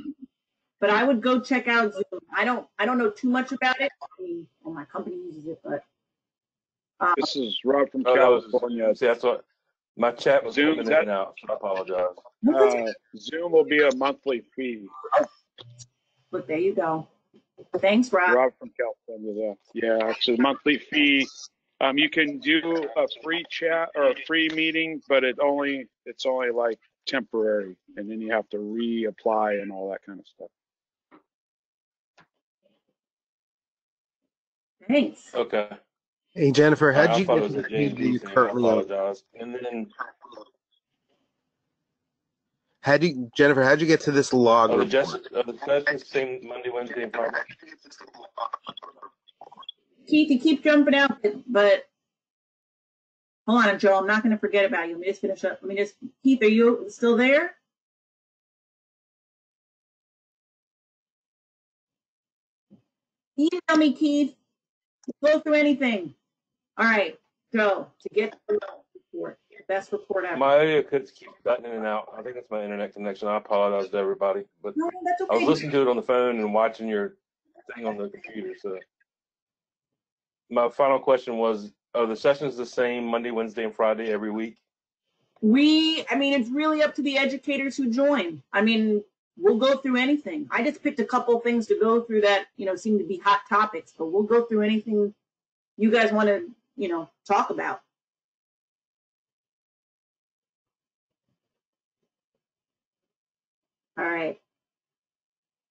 but I would go check out Zoom. I don't, I don't know too much about it. I mean, Well, my company uses it, but. um, This is Rob from Oh, that was- California. See, that's what my chat was Zoom, coming in that- and out. So I apologize. Uh, Zoom will be a monthly fee. But there you go. Thanks, Rob. Rob from California. Yeah, yeah. It's a monthly fee. Um, you can do a free chat or a free meeting, but it only it's only like temporary, and then you have to reapply and all that kind of stuff. Thanks. Okay. Hey Jennifer, how'd you get to the a page that J&D you thing. I currently apologize. And then How do you, Jennifer? How'd you get to this log oh, the just uh, the sessions same Monday, Wednesday, and Friday. Keith, you keep jumping out, but- but hold on, Joe. I'm not going to forget about you. Let me just finish up. Let me just, Keith, are you still there? Email me, Keith. Go through anything. All right, Joe, to get the report, best report ever. My audio keeps keep cutting in and out. I think that's my internet connection. I apologize to everybody, but No, that's I was listening to it on the phone and watching your thing on the computer. So my final question was: Are the sessions the same Monday, Wednesday, and Friday every week? We, I mean, it's really up to the educators who join. I mean, we'll go through anything. I just picked a couple things to go through that, you know, seem to be hot topics, but we'll go through anything you guys want to, you know, talk about. All right.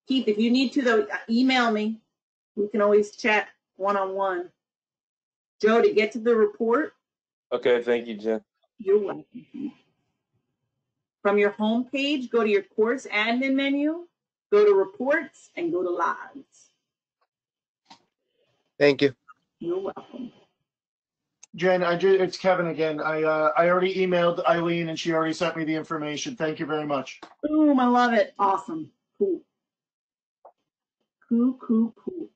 Keith, if you need to, though, email me. We can always chat one on one. Joe, to get to the report, Okay, thank you, Jen. you're welcome. From your home page, go to your course admin menu, go to reports, and go to logs. Thank you. You're welcome. Jen, I ju, it's Kevin again. I, uh, I already emailed Eileen and she already sent me the information. Thank you very much. Boom, I love it. Awesome. Cool. Cool, cool, cool.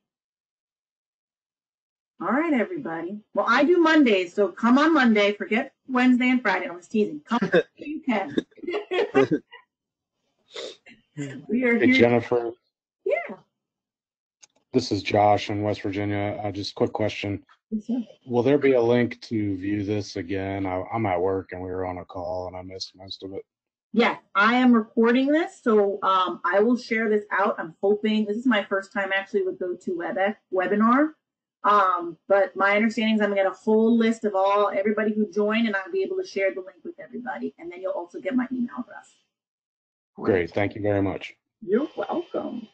All right, everybody. Well, I do Mondays, so come on Monday. Forget Wednesday and Friday. I was teasing. Come when you can. we are Hey here. Jennifer, Yeah. this is Josh in West Virginia. Uh, just a quick question. Yes. Will there be a link to view this again? I, I'm at work and we were on a call and I missed most of it. Yes, I am recording this, so um, I will share this out. I'm hoping this is my first time actually with GoToWebex webinar. Um, but my understanding is I'm gonna get a whole list of all everybody who joined, and I'll be able to share the link with everybody. And then you'll also get my email address. Great. Thank you very much. You're welcome.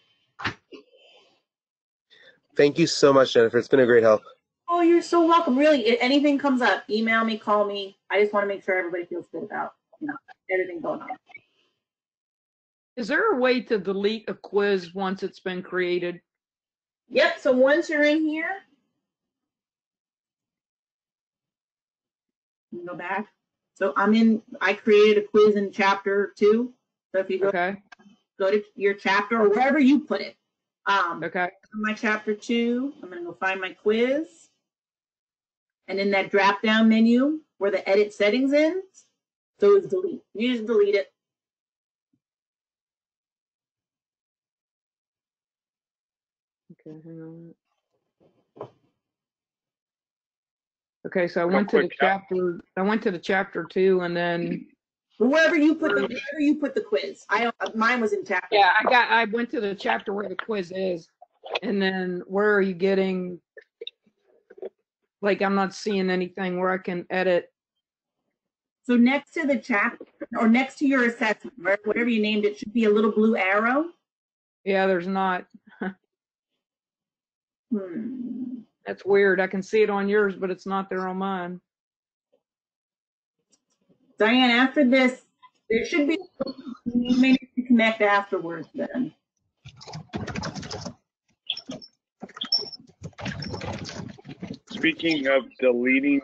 Thank you so much, Jennifer. It's been a great help. Oh, you're so welcome. Really, if anything comes up, email me, call me. I just want to make sure everybody feels good about you know everything going on. Is there a way to delete a quiz once it's been created? Yep. So once you're in here, go back. So I'm in. I created a quiz in chapter two. So if you go Okay. go to your chapter or wherever you put it. Um, okay. My chapter two. I'm gonna go find my quiz, and in that drop down menu where the edit settings in, so it's delete. You just delete it. Okay, hang on. Okay, so I Real went to the quick, Chuck. chapter, I went to the chapter two and then, Wherever you put the wherever you put the quiz. I mine was in chapter. yeah, I got, I went to the chapter where the quiz is. And then where are you getting? Like, I'm not seeing anything where I can edit. So next to the chapter or next to your assessment, where- whatever you named it, should be a little blue arrow. Yeah, there's not. Hmm. That's weird. I can see it on yours, but it's not there on mine. Diane, after this, there should be, you may need to connect afterwards then. Speaking of deleting,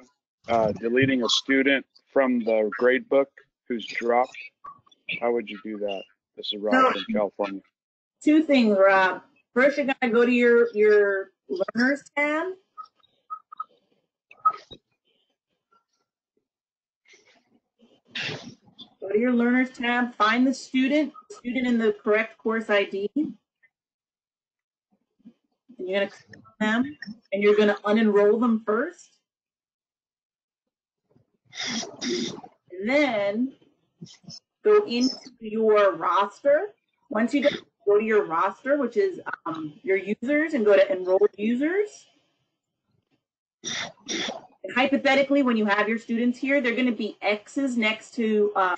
uh, deleting a student from the grade book who's dropped, how would you do that? This is Rob from California. Two things, Rob. First, you're gonna go to your, your learners tab. Go to your learners tab, find the student, student in the correct course ID. And you're gonna click on them, and you're gonna unenroll them first. And then go into your roster. Once you go, go to your roster, which is um, your users, and go to enrolled users. And hypothetically, when you have your students here, they're going to be X's next to um,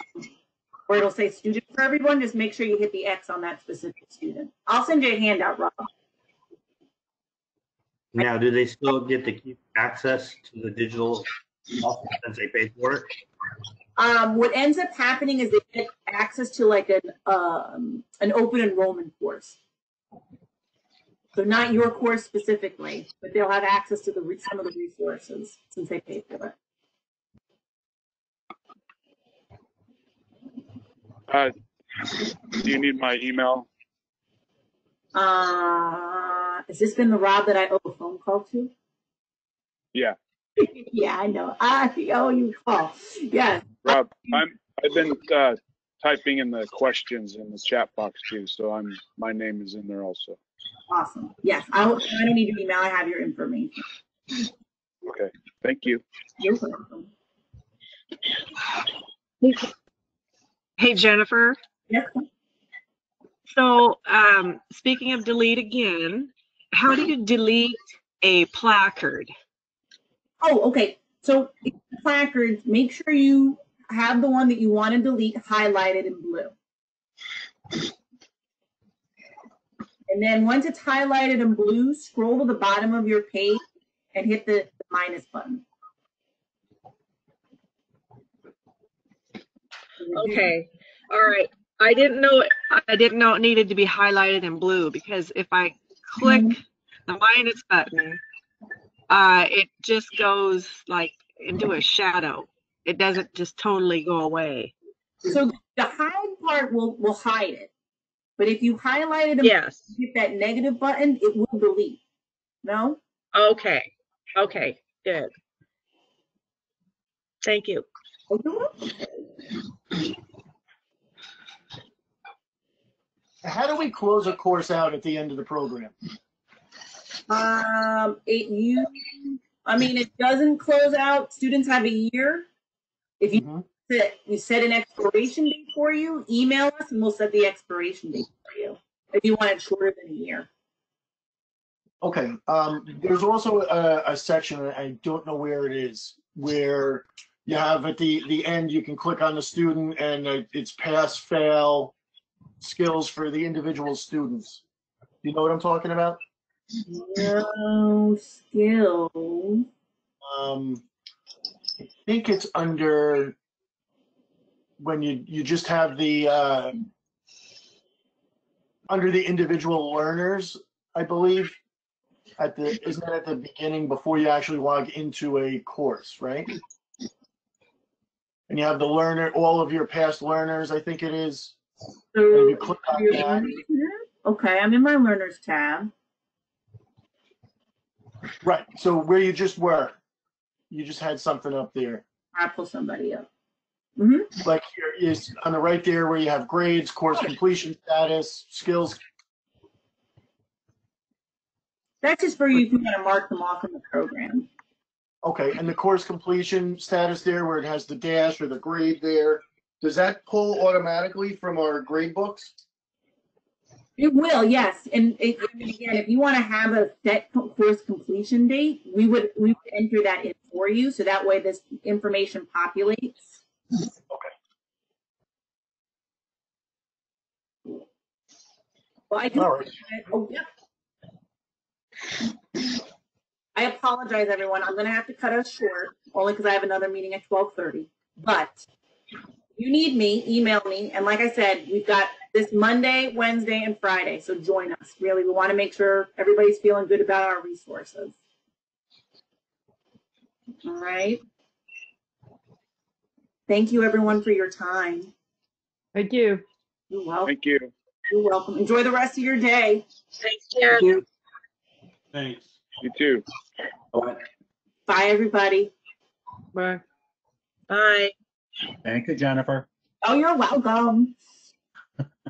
where it'll say student for everyone. Just make sure you hit the X on that specific student. I'll send you a handout, Rob. Now, do they still get to keep access to the digital since they paid for it? Um, what ends up happening is they get access to like an um, an open enrollment course. So not your course specifically, but they'll have access to the some of the resources since they paid for it. Uh, do you need my email? Uh, has this been the Rob that I owe a phone call to? Yeah, yeah, I know. I owe you a call. Yes. Rob, I'm, I've been, uh, typing in the questions in the chat box too, so I'm, my name is in there also. Awesome. Yes. I, don't- I don't need your email. I have your information. Okay, thank you. You're welcome. Hey, Jennifer. Yes. So, um, speaking of delete again, how do you delete a placard? Oh, okay. So placards, make sure you have the one that you want to delete highlighted in blue. And then once it's highlighted in blue, scroll to the bottom of your page and hit the, the minus button. Okay, all right. I didn't know, I didn't know it needed to be highlighted in blue because if I click mm-hmm. the minus button, uh, it just goes like into a shadow. It doesn't just totally go away. So the hide part will, will hide it. But if you highlight it Yes. hit that negative button, it will delete. No? Okay, okay, good. Thank you. How do we close a course out at the end of the program? Um, it you, I mean, it doesn't close out. Students have a year. If you set, we set an expiration date for you, email us and we'll set the expiration date for you. If you want it shorter than a year. Okay, um, there's also a, a section, I don't know where it is, where you have at the, the end, you can click on the student and it's pass, fail, skills for the individual students. You know what I'm talking about? No skills. Um, I think it's under when you, you just have the, uh, under the individual learners, I believe. At the, isn't that at the beginning before you actually log into a course, right? And you have the learner, all of your past learners, I think it is. So you click on that. Okay, I'm in my learners tab. Right, so where you just were, you just had something up there. I'll pull somebody up. Mm-hmm. Like here is on the right there where you have grades, course completion status, skills. That's just for you if you want to mark them off in the program. Okay, and the course completion status there where it has the dash or the grade there, does that pull automatically from our grade books? It will, yes. And it, again, if you want to have a set course completion date, we would we would enter that in for you, so that way this information populates. Well, I can. All right. Oh, yeah. I apologize, everyone. I'm gonna have to cut us short, only because I have another meeting at twelve thirty. But you need me, email me. And like I said, we've got this Monday, Wednesday, and Friday, so join us. Really, we want to make sure everybody's feeling good about our resources. All right. Thank you, everyone, for your time. Thank you. You're welcome. Thank you. You're welcome. Enjoy the rest of your day. Take care. Thanks. You too. Bye, everybody. Bye. Bye. Thank you, Jennifer. Oh, you're welcome.